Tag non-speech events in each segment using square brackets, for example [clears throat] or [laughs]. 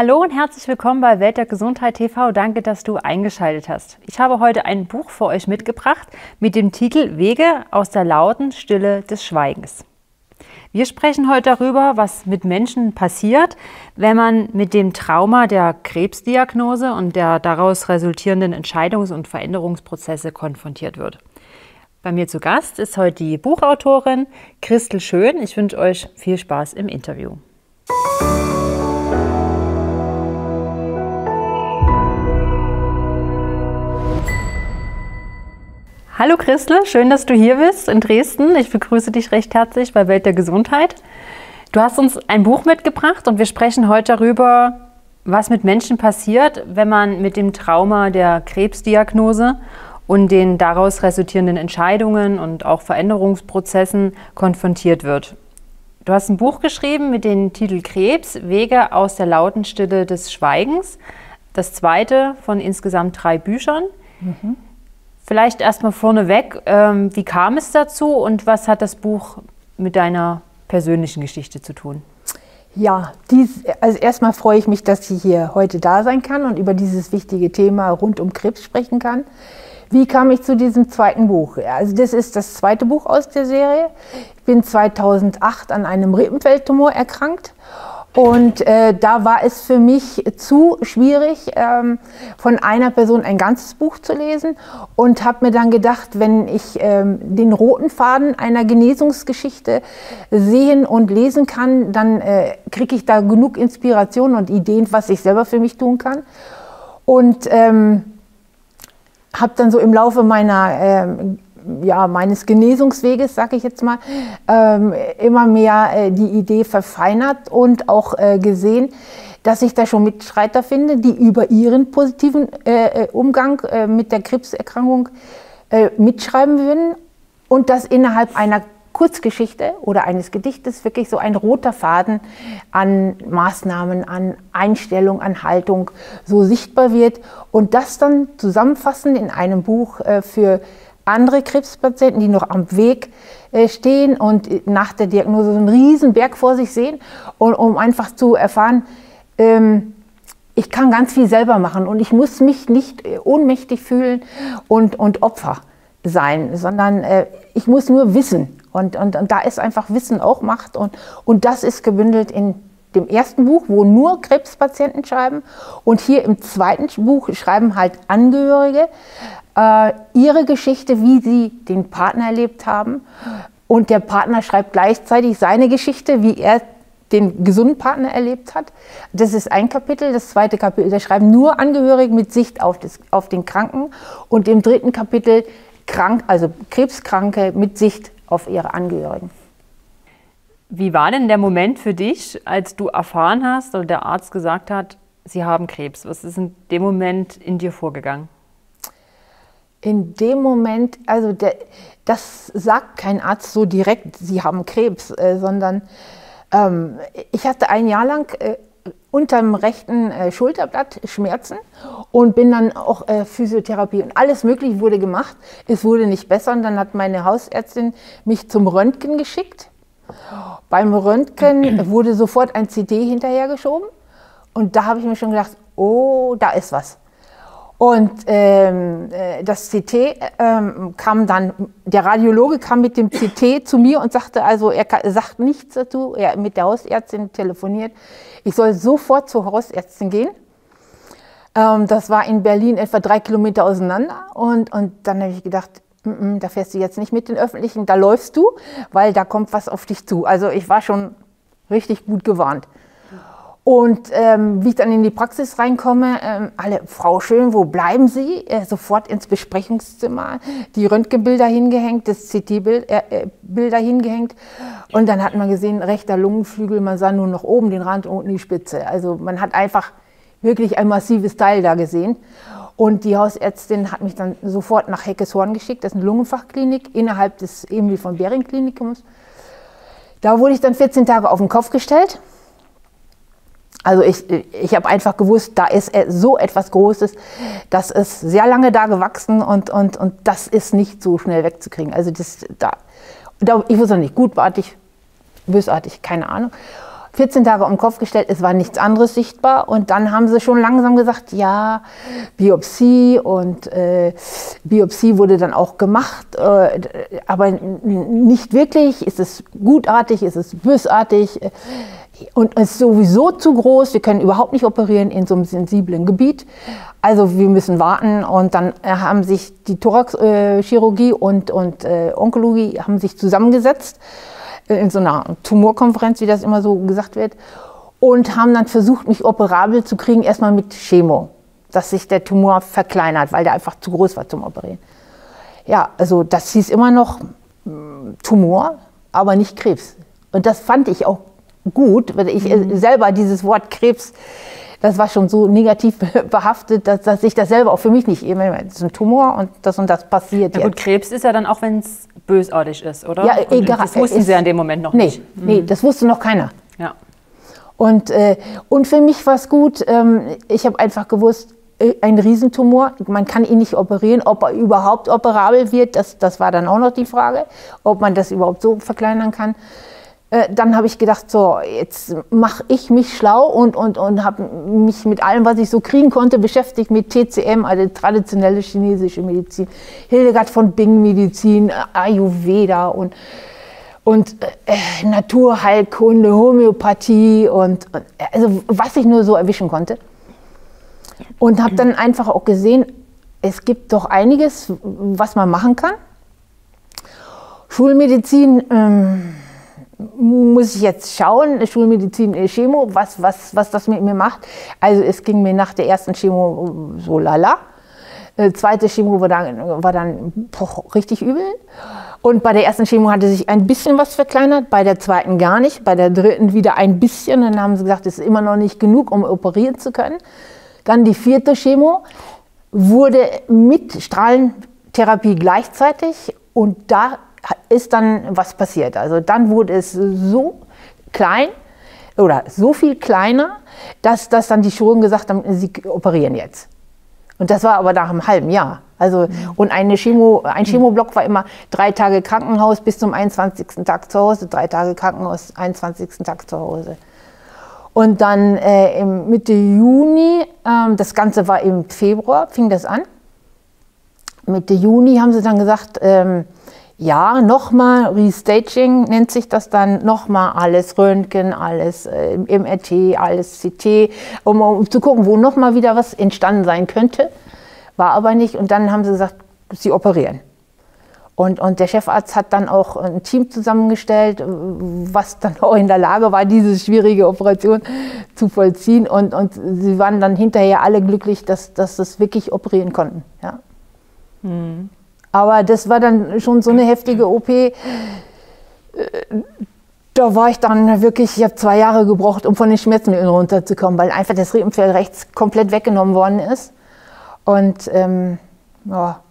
Hallo und herzlich willkommen bei Welt der Gesundheit TV. Danke, dass du eingeschaltet hast. Ich habe heute ein Buch für euch mitgebracht mit dem Titel Wege aus der lauten Stille des Schweigens. Wir sprechen heute darüber, was mit Menschen passiert, wenn man mit dem Trauma der Krebsdiagnose und der daraus resultierenden Entscheidungs- und Veränderungsprozesse konfrontiert wird. Bei mir zu Gast ist heute die Buchautorin Christel Schön. Ich wünsche euch viel Spaß im Interview. Hallo Christel, schön, dass du hier bist in Dresden. Ich begrüße dich recht herzlich bei Welt der Gesundheit. Du hast uns ein Buch mitgebracht und wir sprechen heute darüber, was mit Menschen passiert, wenn man mit dem Trauma der Krebsdiagnose und den daraus resultierenden Entscheidungen und auch Veränderungsprozessen konfrontiert wird. Du hast ein Buch geschrieben mit dem Titel Krebs, Wege aus der lauten Stille des Schweigens. Das zweite von insgesamt drei Büchern. Mhm. Vielleicht erstmal vorneweg, ähm, wie kam es dazu und was hat das Buch mit deiner persönlichen Geschichte zu tun? Ja, dies, also erstmal freue ich mich, dass ich hier heute da sein kann und über dieses wichtige Thema rund um Krebs sprechen kann. Wie kam ich zu diesem zweiten Buch? Also das ist das zweite Buch aus der Serie. Ich bin 2008 an einem Rippenfeldtumor erkrankt und äh, da war es für mich zu schwierig, ähm, von einer Person ein ganzes Buch zu lesen und habe mir dann gedacht, wenn ich ähm, den roten Faden einer Genesungsgeschichte sehen und lesen kann, dann äh, kriege ich da genug Inspiration und Ideen, was ich selber für mich tun kann. Und ähm, habe dann so im Laufe meiner ähm, ja, meines Genesungsweges, sage ich jetzt mal, ähm, immer mehr äh, die Idee verfeinert und auch äh, gesehen, dass ich da schon Mitstreiter finde, die über ihren positiven äh, äh Umgang äh, mit der Krebserkrankung äh, mitschreiben würden und dass innerhalb einer Kurzgeschichte oder eines Gedichtes wirklich so ein roter Faden an Maßnahmen, an Einstellung, an Haltung so sichtbar wird und das dann zusammenfassen in einem Buch für andere Krebspatienten, die noch am Weg äh, stehen und nach der Diagnose einen riesen Berg vor sich sehen, und, um einfach zu erfahren, ähm, ich kann ganz viel selber machen und ich muss mich nicht äh, ohnmächtig fühlen und, und Opfer sein, sondern äh, ich muss nur wissen. Und, und, und da ist einfach Wissen auch Macht und, und das ist gebündelt in dem ersten Buch, wo nur Krebspatienten schreiben und hier im zweiten Buch schreiben halt Angehörige äh, ihre Geschichte, wie sie den Partner erlebt haben. Und der Partner schreibt gleichzeitig seine Geschichte, wie er den gesunden Partner erlebt hat. Das ist ein Kapitel. Das zweite Kapitel, da schreiben nur Angehörige mit Sicht auf, das, auf den Kranken. Und im dritten Kapitel krank, also Krebskranke mit Sicht auf ihre Angehörigen. Wie war denn der Moment für dich, als du erfahren hast oder der Arzt gesagt hat, Sie haben Krebs? Was ist in dem Moment in dir vorgegangen? In dem Moment, also der, das sagt kein Arzt so direkt, Sie haben Krebs, äh, sondern ähm, ich hatte ein Jahr lang äh, unterm rechten äh, Schulterblatt Schmerzen und bin dann auch äh, Physiotherapie und alles Mögliche wurde gemacht. Es wurde nicht besser und dann hat meine Hausärztin mich zum Röntgen geschickt. Beim Röntgen [clears throat] wurde sofort ein CT hinterhergeschoben und da habe ich mir schon gedacht, oh, da ist was. Und ähm, äh, das CT ähm, kam dann, der Radiologe kam mit dem CT zu mir und sagte, also er, sagt nichts dazu, er mit der Hausärztin telefoniert, ich soll sofort zur Hausärztin gehen. Ähm, das war in Berlin etwa drei Kilometer auseinander und, und dann habe ich gedacht, mm -mm, da fährst du jetzt nicht mit den Öffentlichen, da läufst du, weil da kommt was auf dich zu. Also ich war schon richtig gut gewarnt. Und ähm, wie ich dann in die Praxis reinkomme, ähm, alle, Frau Schön, wo bleiben Sie? Äh, sofort ins Besprechungszimmer, die Röntgenbilder hingehängt, das CT-Bilder äh, äh hingehängt. Und dann hat man gesehen, rechter Lungenflügel, man sah nur noch oben den Rand und unten die Spitze. Also man hat einfach wirklich ein massives Teil da gesehen. Und die Hausärztin hat mich dann sofort nach Heckeshorn geschickt, das ist eine Lungenfachklinik innerhalb des Emil von Bering Klinikums. Da wurde ich dann 14 Tage auf den Kopf gestellt also ich, ich habe einfach gewusst, da ist so etwas Großes, das ist sehr lange da gewachsen und, und, und das ist nicht so schnell wegzukriegen. Also das, da, da ich wusste nicht, gutartig, bösartig, keine Ahnung. 14 Tage um den Kopf gestellt, es war nichts anderes sichtbar. Und dann haben sie schon langsam gesagt, ja, Biopsie und äh, Biopsie wurde dann auch gemacht, äh, aber nicht wirklich. Ist es gutartig, ist es bösartig? Und ist sowieso zu groß. Wir können überhaupt nicht operieren in so einem sensiblen Gebiet. Also wir müssen warten. Und dann haben sich die Thoraxchirurgie und, und äh, Onkologie haben sich zusammengesetzt in so einer Tumorkonferenz, wie das immer so gesagt wird, und haben dann versucht, mich operabel zu kriegen, erstmal mit Chemo, dass sich der Tumor verkleinert, weil der einfach zu groß war zum Operieren. Ja, also das hieß immer noch mm, Tumor, aber nicht Krebs. Und das fand ich auch gut, weil ich mhm. selber dieses Wort Krebs, das war schon so negativ behaftet, dass, dass ich das selber auch für mich nicht, es ist ein Tumor und das und das passiert. Ja, gut, Krebs ist ja dann auch, wenn es bösartig ist, oder? Ja, egal. Das wussten Sie ja in dem Moment noch nee, nicht. Nee, mhm. das wusste noch keiner. Ja. Und, äh, und für mich war es gut, ähm, ich habe einfach gewusst, äh, ein Riesentumor, man kann ihn nicht operieren. Ob er überhaupt operabel wird, das, das war dann auch noch die Frage, ob man das überhaupt so verkleinern kann. Äh, dann habe ich gedacht, so, jetzt mache ich mich schlau und, und, und habe mich mit allem, was ich so kriegen konnte, beschäftigt mit TCM, also traditionelle chinesische Medizin, Hildegard von Bing Medizin, Ayurveda und, und äh, Naturheilkunde, Homöopathie und also was ich nur so erwischen konnte. Und habe dann einfach auch gesehen, es gibt doch einiges, was man machen kann. Schulmedizin, ähm, muss ich jetzt schauen, Schulmedizin, äh, Chemo, was, was, was das mit mir macht. Also es ging mir nach der ersten Chemo so lala. Äh, zweite Chemo war dann, war dann boah, richtig übel. Und bei der ersten Chemo hatte sich ein bisschen was verkleinert, bei der zweiten gar nicht, bei der dritten wieder ein bisschen. Dann haben sie gesagt, es ist immer noch nicht genug, um operieren zu können. Dann die vierte Chemo wurde mit Strahlentherapie gleichzeitig und da ist dann was passiert. Also dann wurde es so klein oder so viel kleiner, dass, dass dann die Chirurgen gesagt haben, sie operieren jetzt. Und das war aber nach einem halben Jahr. Also, und eine Chemo, ein Chemoblock war immer drei Tage Krankenhaus bis zum 21. Tag zu Hause, drei Tage Krankenhaus, 21. Tag zu Hause. Und dann äh, Mitte Juni, äh, das Ganze war im Februar, fing das an. Mitte Juni haben sie dann gesagt, ähm, ja, nochmal Restaging nennt sich das dann, nochmal alles Röntgen, alles äh, MRT, alles CT, um, um zu gucken, wo nochmal wieder was entstanden sein könnte. War aber nicht. Und dann haben sie gesagt, sie operieren. Und, und der Chefarzt hat dann auch ein Team zusammengestellt, was dann auch in der Lage war, diese schwierige Operation zu vollziehen. Und, und sie waren dann hinterher alle glücklich, dass, dass sie es wirklich operieren konnten. Ja. Mhm. Aber das war dann schon so eine heftige OP. Äh, da war ich dann wirklich, ich habe zwei Jahre gebraucht, um von den Schmerzmitteln runterzukommen, weil einfach das Rippenfell rechts komplett weggenommen worden ist. Und ähm, ja,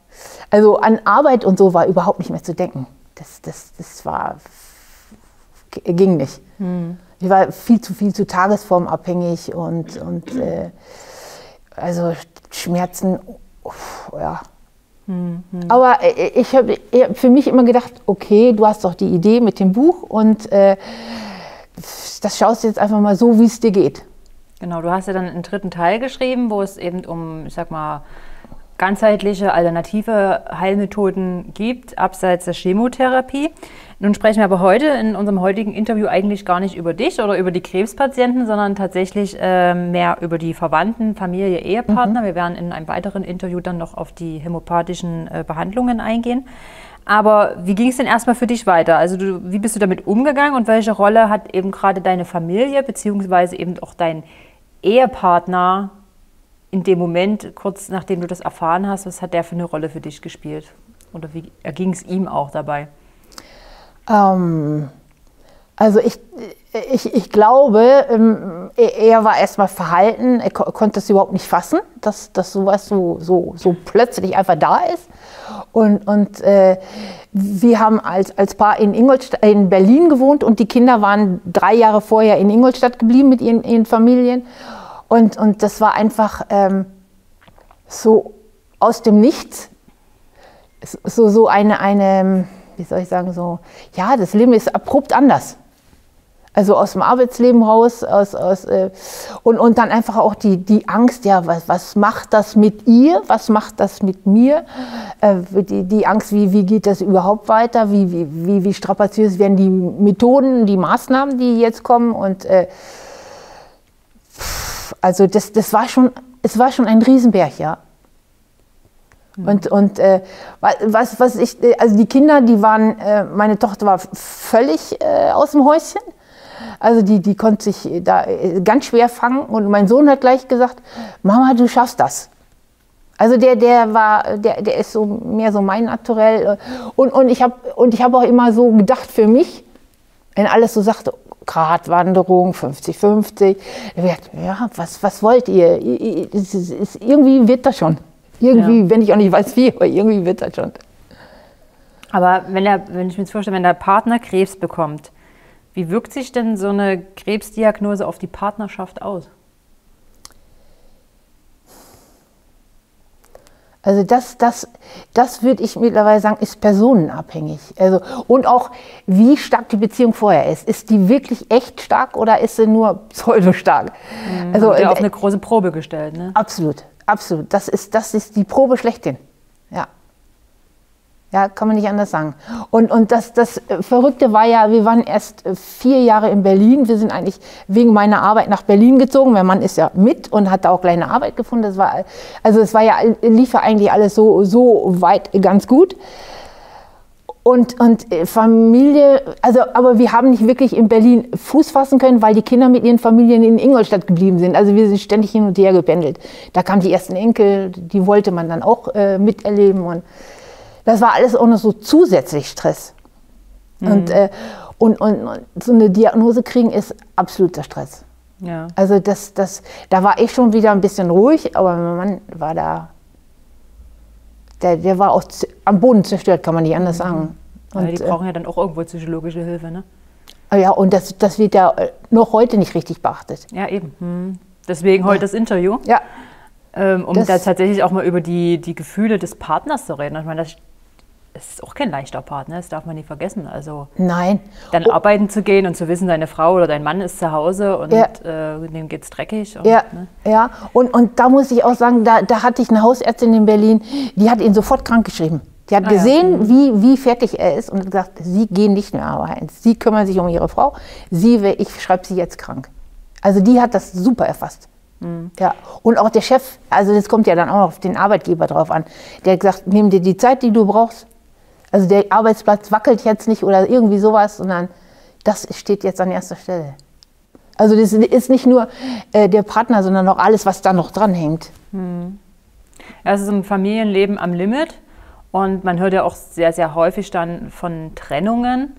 also an Arbeit und so war überhaupt nicht mehr zu denken. Das, das, das war, ging nicht. Hm. Ich war viel zu viel zu tagesformabhängig und, und äh, also Schmerzen, uff, ja, Mhm. Aber äh, ich habe für mich immer gedacht, okay, du hast doch die Idee mit dem Buch und äh, das schaust du jetzt einfach mal so, wie es dir geht. Genau, du hast ja dann einen dritten Teil geschrieben, wo es eben um, ich sag mal, ganzheitliche alternative Heilmethoden gibt, abseits der Chemotherapie. Nun sprechen wir aber heute in unserem heutigen Interview eigentlich gar nicht über dich oder über die Krebspatienten, sondern tatsächlich äh, mehr über die Verwandten, Familie, Ehepartner. Mhm. Wir werden in einem weiteren Interview dann noch auf die hämopathischen äh, Behandlungen eingehen. Aber wie ging es denn erstmal für dich weiter? Also du, wie bist du damit umgegangen und welche Rolle hat eben gerade deine Familie beziehungsweise eben auch dein Ehepartner in dem Moment, kurz nachdem du das erfahren hast, was hat der für eine Rolle für dich gespielt? Oder wie erging es ihm auch dabei? Ähm, also ich, ich, ich glaube, ähm, er war erstmal verhalten, er konnte es überhaupt nicht fassen, dass, dass sowas so, so, so plötzlich einfach da ist. Und, und äh, wir haben als, als Paar in, Ingolstadt, in Berlin gewohnt und die Kinder waren drei Jahre vorher in Ingolstadt geblieben mit ihren, ihren Familien. Und, und das war einfach ähm, so aus dem Nichts, so, so eine, eine wie soll ich sagen, so, ja, das Leben ist abrupt anders. also aus dem Arbeitsleben raus, aus, aus, äh, und, und dann einfach auch die, die Angst, ja, was, was macht das mit ihr, was macht das mit mir, äh, die, die Angst, wie, wie geht das überhaupt weiter, wie, wie, wie, strapaziös werden die Methoden, die Maßnahmen, die jetzt kommen? Und äh, also das, das war schon, es war schon ein Riesenberg, ja. Mhm. Und, und äh, was, was ich, also die Kinder, die waren, äh, meine Tochter war völlig äh, aus dem Häuschen. Also die, die konnte sich da äh, ganz schwer fangen und mein Sohn hat gleich gesagt, Mama, du schaffst das. Also der, der war, der, der ist so mehr so mein Naturell. Und, und ich habe hab auch immer so gedacht für mich, wenn alles so sagte, Gratwanderung, 50-50, ja, was, was wollt ihr? Irgendwie wird das schon. Irgendwie, ja. wenn ich auch nicht weiß wie, aber irgendwie wird das schon. Aber wenn, er, wenn ich mir jetzt vorstelle, wenn der Partner Krebs bekommt, wie wirkt sich denn so eine Krebsdiagnose auf die Partnerschaft aus? Also das, das, das würde ich mittlerweile sagen, ist personenabhängig. Also, und auch, wie stark die Beziehung vorher ist. Ist die wirklich echt stark oder ist sie nur pseudostark? Mhm, also, ja auf eine große Probe gestellt. Ne? Absolut, absolut. Das ist, das ist die Probe schlechthin. Ja. Ja, kann man nicht anders sagen. Und, und das, das Verrückte war ja, wir waren erst äh, vier Jahre in Berlin. Wir sind eigentlich wegen meiner Arbeit nach Berlin gezogen. Mein Mann ist ja mit und hat da auch kleine Arbeit gefunden. Das war, also es war ja, lief ja eigentlich alles so, so weit ganz gut. Und, und äh, Familie, also, aber wir haben nicht wirklich in Berlin Fuß fassen können, weil die Kinder mit ihren Familien in Ingolstadt geblieben sind. Also wir sind ständig hin und her gependelt. Da kamen die ersten Enkel, die wollte man dann auch äh, miterleben. Und, das war alles auch noch so zusätzlich Stress. Mhm. Und, äh, und, und, und, so eine Diagnose kriegen ist absoluter Stress. Ja. Also das, das, da war ich schon wieder ein bisschen ruhig, aber mein Mann war da, der, der war auch am Boden zerstört, kann man nicht anders mhm. sagen. Und, die brauchen ja dann auch irgendwo psychologische Hilfe, ne? Ah ja, und das, das wird ja äh, noch heute nicht richtig beachtet. Ja, eben. Hm. Deswegen heute ja. das Interview. Ja. Ähm, um das, da tatsächlich auch mal über die, die Gefühle des Partners zu reden. Ich meine, das es ist auch kein leichter Part, ne? das darf man nicht vergessen. Also Nein. Dann oh. arbeiten zu gehen und zu wissen, deine Frau oder dein Mann ist zu Hause und ja. äh, dem geht es dreckig. Und, ja, ne? ja. Und, und da muss ich auch sagen, da, da hatte ich eine Hausärztin in Berlin, die hat ihn sofort krank geschrieben. Die hat ah, gesehen, ja. Mhm. wie, wie fertig er ist und hat gesagt, Sie gehen nicht mehr arbeiten. Sie kümmern sich um Ihre Frau. Sie, ich schreibe Sie jetzt krank. Also die hat das super erfasst. Mhm. Ja, und auch der Chef, also das kommt ja dann auch auf den Arbeitgeber drauf an, der hat gesagt, nimm dir die Zeit, die du brauchst, also der Arbeitsplatz wackelt jetzt nicht oder irgendwie sowas, sondern das steht jetzt an erster Stelle. Also das ist nicht nur äh, der Partner, sondern auch alles, was da noch dranhängt. Hm. Es ist ein Familienleben am Limit und man hört ja auch sehr, sehr häufig dann von Trennungen,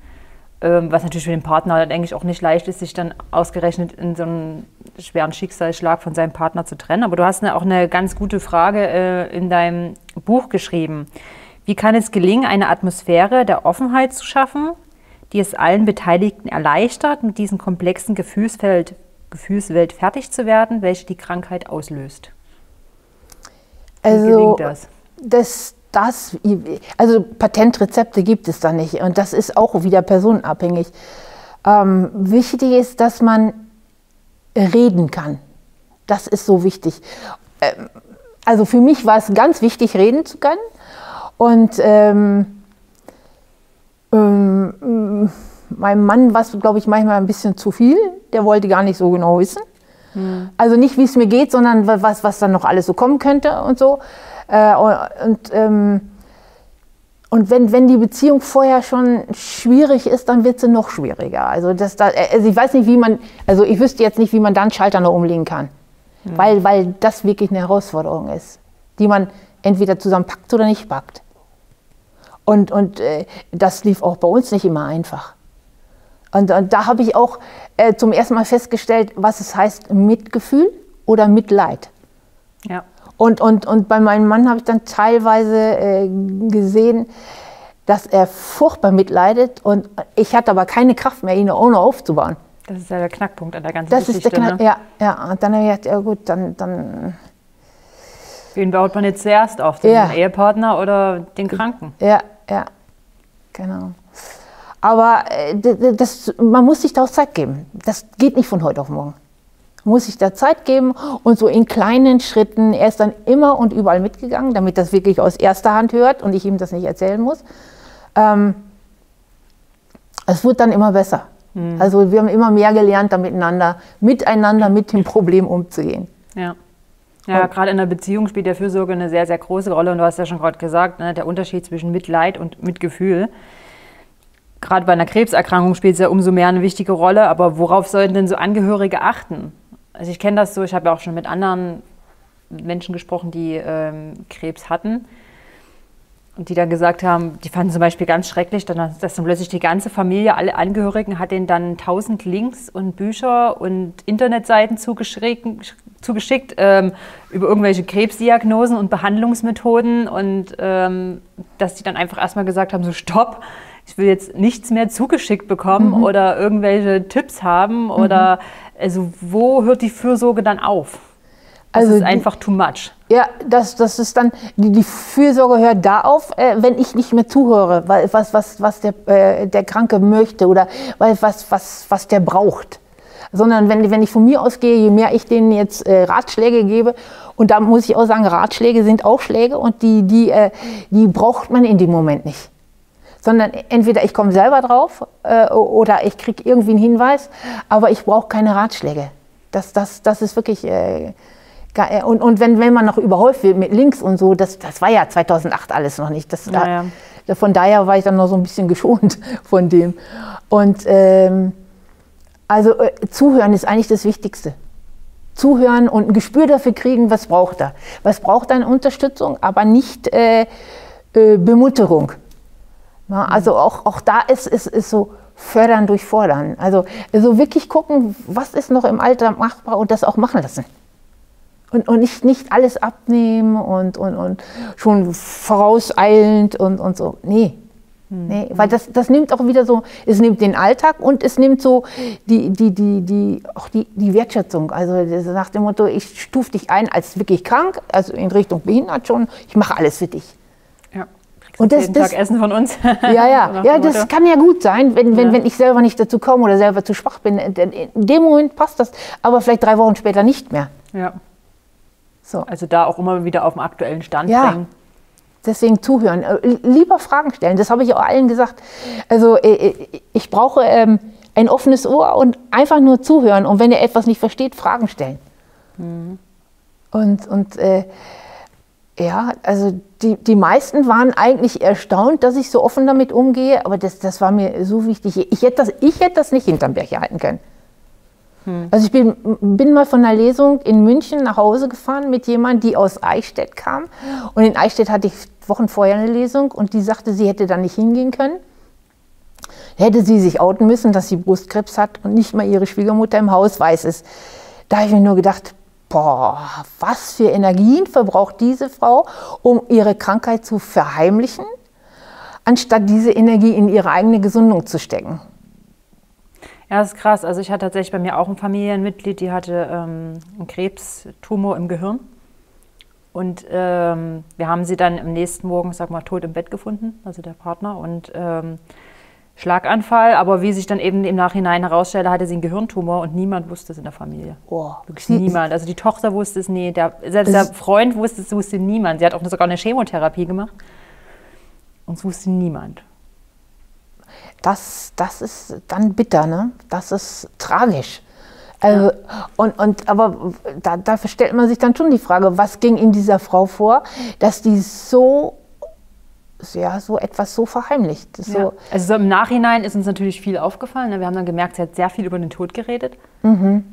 ähm, was natürlich für den Partner, denke ich, auch nicht leicht ist, sich dann ausgerechnet in so einem schweren Schicksalsschlag von seinem Partner zu trennen. Aber du hast eine, auch eine ganz gute Frage äh, in deinem Buch geschrieben. Wie kann es gelingen, eine Atmosphäre der Offenheit zu schaffen, die es allen Beteiligten erleichtert, mit diesem komplexen Gefühlsfeld, Gefühlswelt fertig zu werden, welche die Krankheit auslöst? Wie also, das? das? Das, also Patentrezepte gibt es da nicht und das ist auch wieder personenabhängig. Ähm, wichtig ist, dass man reden kann. Das ist so wichtig. Ähm, also für mich war es ganz wichtig, reden zu können. Und ähm, ähm, meinem Mann war es, glaube ich, manchmal ein bisschen zu viel. Der wollte gar nicht so genau wissen. Hm. Also nicht, wie es mir geht, sondern was, was dann noch alles so kommen könnte und so. Äh, und ähm, und wenn, wenn die Beziehung vorher schon schwierig ist, dann wird sie noch schwieriger. Also, das, da, also ich weiß nicht, wie man, also ich wüsste jetzt nicht, wie man dann Schalter noch umlegen kann. Mhm. Weil, weil das wirklich eine Herausforderung ist, die man entweder zusammen packt oder nicht packt. Und, und äh, das lief auch bei uns nicht immer einfach. Und, und da habe ich auch äh, zum ersten Mal festgestellt, was es heißt Mitgefühl oder Mitleid. Ja. Und, und, und bei meinem Mann habe ich dann teilweise äh, gesehen, dass er furchtbar mitleidet und ich hatte aber keine Kraft mehr, ihn ohne aufzubauen. Das ist ja der Knackpunkt an der ganzen das Geschichte. Ist der Knack, ne? ja, ja. Und dann habe ich gedacht, ja gut, dann, dann Wen baut man jetzt zuerst auf? Den ja. Ehepartner oder den Kranken? Ja, ja, genau. Aber äh, das, man muss sich da auch Zeit geben. Das geht nicht von heute auf morgen. Man muss sich da Zeit geben und so in kleinen Schritten. Er ist dann immer und überall mitgegangen, damit das wirklich aus erster Hand hört und ich ihm das nicht erzählen muss. Ähm, es wird dann immer besser. Mhm. Also wir haben immer mehr gelernt, da miteinander, miteinander mit dem Problem umzugehen. Ja. Ja, gerade in der Beziehung spielt der Fürsorge eine sehr, sehr große Rolle. Und du hast ja schon gerade gesagt, ne, der Unterschied zwischen Mitleid und Mitgefühl. Gerade bei einer Krebserkrankung spielt es ja umso mehr eine wichtige Rolle. Aber worauf sollten denn so Angehörige achten? Also ich kenne das so, ich habe ja auch schon mit anderen Menschen gesprochen, die ähm, Krebs hatten. Und die dann gesagt haben, die fanden zum Beispiel ganz schrecklich, dass dann plötzlich die ganze Familie, alle Angehörigen, hat denen dann tausend Links und Bücher und Internetseiten zugeschickt, zugeschickt ähm, über irgendwelche Krebsdiagnosen und Behandlungsmethoden und ähm, dass die dann einfach erstmal gesagt haben, so stopp, ich will jetzt nichts mehr zugeschickt bekommen mhm. oder irgendwelche Tipps haben mhm. oder also wo hört die Fürsorge dann auf? Das also ist einfach too much. Ja, das, das ist dann, die, die Fürsorge hört da auf, äh, wenn ich nicht mehr zuhöre, weil, was, was, was der, äh, der Kranke möchte oder weil, was, was, was der braucht. Sondern wenn, wenn ich von mir ausgehe, je mehr ich denen jetzt äh, Ratschläge gebe, und da muss ich auch sagen, Ratschläge sind auch Schläge und die, die, äh, die braucht man in dem Moment nicht. Sondern entweder ich komme selber drauf äh, oder ich kriege irgendwie einen Hinweis, aber ich brauche keine Ratschläge. Das, das, das ist wirklich äh, äh, und, und wenn, wenn man noch überhäuft wird mit Links und so, das, das war ja 2008 alles noch nicht. Das, ja, da, Von daher war ich dann noch so ein bisschen geschont [laughs] von dem. Und ähm, also äh, zuhören ist eigentlich das Wichtigste. Zuhören und ein Gespür dafür kriegen, was braucht er. Was braucht er an Unterstützung, aber nicht äh, äh, Bemutterung. Na, also auch, auch da ist, ist, ist so fördern durch fordern. Also, also wirklich gucken, was ist noch im Alter machbar und das auch machen lassen. Und, und nicht, nicht alles abnehmen und, und, und schon vorauseilend und, und so. Nee. Hm. Nee, weil das, das nimmt auch wieder so, es nimmt den Alltag und es nimmt so die, die, die, die, auch die, die Wertschätzung. Also nach dem Motto, ich stufe dich ein als wirklich krank, also in Richtung behindert schon, ich mache alles für dich. Ja. Und das, jeden das, Tag Essen von uns. [laughs] Ja, ja, [laughs] ja das kann ja gut sein, wenn, wenn, ja. wenn ich selber nicht dazu komme oder selber zu schwach bin. In dem Moment passt das, aber vielleicht drei Wochen später nicht mehr. Ja. So. Also da auch immer wieder auf dem aktuellen Stand ja. bringen. Deswegen zuhören, äh, lieber Fragen stellen. Das habe ich auch allen gesagt. Also äh, äh, ich brauche ähm, ein offenes Ohr und einfach nur zuhören. Und wenn ihr etwas nicht versteht, Fragen stellen. Mhm. Und, und äh, ja, also die, die meisten waren eigentlich erstaunt, dass ich so offen damit umgehe, aber das, das war mir so wichtig. Ich hätte das, ich hätte das nicht hinterm Berg halten können. Hm. Also ich bin, bin mal von einer Lesung in München nach Hause gefahren mit jemandem, die aus Eichstätt kam. Und in Eichstätt hatte ich Wochen vorher eine Lesung und die sagte, sie hätte da nicht hingehen können. Hätte sie sich outen müssen, dass sie Brustkrebs hat und nicht mal ihre Schwiegermutter im Haus weiß es. Da habe ich mir nur gedacht, boah, was für Energien verbraucht diese Frau, um ihre Krankheit zu verheimlichen, anstatt diese Energie in ihre eigene Gesundung zu stecken. Ja, das ist krass. Also ich hatte tatsächlich bei mir auch ein Familienmitglied, die hatte ähm, einen Krebstumor im Gehirn. Und ähm, wir haben sie dann am nächsten Morgen, sag mal, tot im Bett gefunden, also der Partner. Und ähm, Schlaganfall, aber wie sich dann eben im Nachhinein herausstellte, hatte sie einen Gehirntumor und niemand wusste es in der Familie. Oh, Wirklich niemand. Also die Tochter wusste es nie, der, selbst der Freund wusste es, wusste niemand. Sie hat auch sogar eine Chemotherapie gemacht und es wusste niemand das, das ist dann bitter, ne? das ist tragisch. Also, ja. und, und, aber da, da stellt man sich dann schon die Frage, was ging in dieser Frau vor, dass die so ja, so etwas so verheimlicht. So ja. Also so im Nachhinein ist uns natürlich viel aufgefallen. Ne? Wir haben dann gemerkt, sie hat sehr viel über den Tod geredet. Mhm.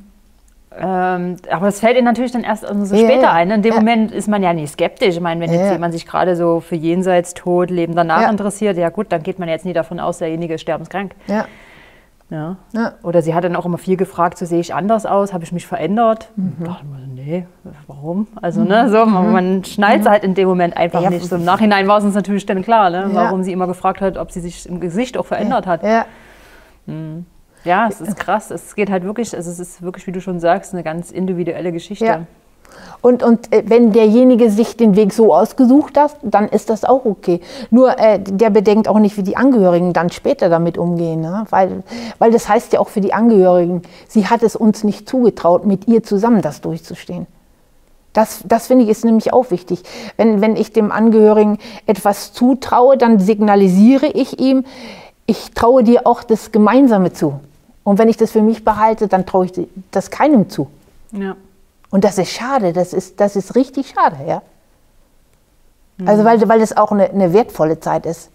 Ähm, aber es fällt ihnen natürlich dann erst also so ja, später ein. In dem ja. Moment ist man ja nicht skeptisch. Ich meine, wenn jetzt jemand sich gerade so für Jenseits, Tod, Leben danach interessiert, ja gut, dann geht man jetzt nie davon aus, derjenige ist sterbenskrank. Ja. Ja. Oder sie hat dann auch immer viel gefragt, so sehe ich anders aus, habe ich mich verändert? Mhm. Da dachte man, nee, warum? Also, mhm. ne, so, man, man schnallt es mhm. halt in dem Moment einfach ja, nicht. So, Im Nachhinein war es uns natürlich dann klar, ne, warum sie immer gefragt hat, ob sie sich im Gesicht auch verändert hat. Ja. Mhm. Ja, es ist krass. Es geht halt wirklich, also es ist wirklich, wie du schon sagst, eine ganz individuelle Geschichte. Ja. Und, und äh, wenn derjenige sich den Weg so ausgesucht hat, dann ist das auch okay. Nur äh, der bedenkt auch nicht, wie die Angehörigen dann später damit umgehen. Ne? Weil, weil das heißt ja auch für die Angehörigen, sie hat es uns nicht zugetraut, mit ihr zusammen das durchzustehen. Das, das finde ich ist nämlich auch wichtig. Wenn, wenn ich dem Angehörigen etwas zutraue, dann signalisiere ich ihm, ich traue dir auch das Gemeinsame zu. Und wenn ich das für mich behalte, dann traue ich das keinem zu. Ja. Und das ist schade, das ist, das ist richtig schade, ja. Mhm. Also weil, weil das auch eine, eine, wertvolle Zeit ist.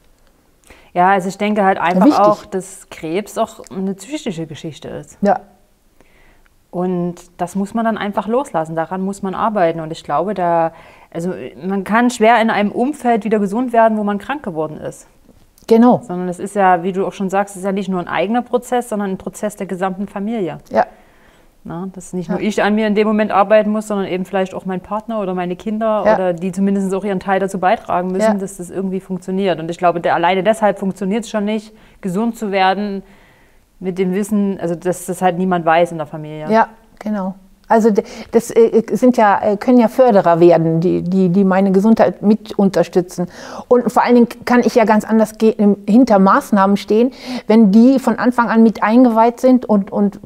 Ja, also ich denke halt einfach Wichtig. auch, dass Krebs auch eine psychische Geschichte ist. Ja. Und das muss man dann einfach loslassen, daran muss man arbeiten. Und ich glaube, da, also man kann schwer in einem Umfeld wieder gesund werden, wo man krank geworden ist. Genau. Sondern es ist ja, wie du auch schon sagst, es ist ja nicht nur ein eigener Prozess, sondern ein Prozess der gesamten Familie. Ja. Na, dass nicht nur ich an mir in dem Moment arbeiten muss, sondern eben vielleicht auch mein Partner oder meine Kinder ja. oder die zumindest auch ihren Teil dazu beitragen müssen, ja. dass das irgendwie funktioniert. Und ich glaube, der, alleine deshalb funktioniert es schon nicht, gesund zu werden mit dem Wissen, also dass das halt niemand weiß in der Familie. Ja, genau. Also das äh, sind ja, äh, können ja Förderer werden, die, die, die meine Gesundheit mit unterstützen. Und vor allen Dingen kann ich ja ganz anders hinter Maßnahmen stehen, wenn die von Anfang an mit eingeweiht sind und, und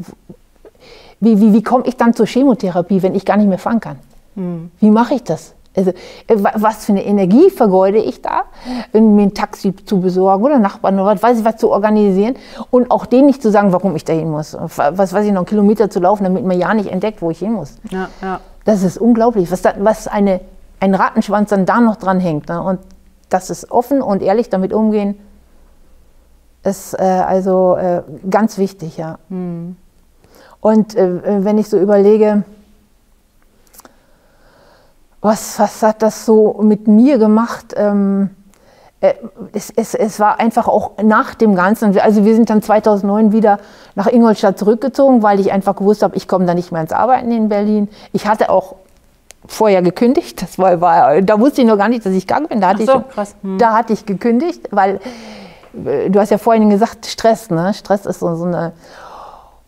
wie, wie, wie komme ich dann zur Chemotherapie, wenn ich gar nicht mehr fahren kann? Hm. Wie mache ich das? Also, äh, was für eine Energie vergeude ich da, mir ein Taxi zu besorgen oder Nachbarn oder was weiß ich was zu organisieren und auch denen nicht zu sagen, warum ich da hin muss. Was weiß ich, noch einen Kilometer zu laufen, damit man ja nicht entdeckt, wo ich hin muss. Ja, ja. Das ist unglaublich, was, da, was eine, ein Rattenschwanz dann da noch dran hängt. Ne? Und das ist offen und ehrlich damit umgehen, ist äh, also äh, ganz wichtig, ja. Hm. Und äh, wenn ich so überlege, was, was hat das so mit mir gemacht? Ähm, äh, es, es, es, war einfach auch nach dem Ganzen, also wir sind dann 2009 wieder nach Ingolstadt zurückgezogen, weil ich einfach gewusst habe, ich komme da nicht mehr ins Arbeiten in Berlin. Ich hatte auch vorher gekündigt, das war, war da wusste ich noch gar nicht, dass ich gegangen bin. Da hatte, so, ich, hm. da hatte ich gekündigt, weil äh, du hast ja vorhin gesagt, Stress, ne? Stress ist so, so eine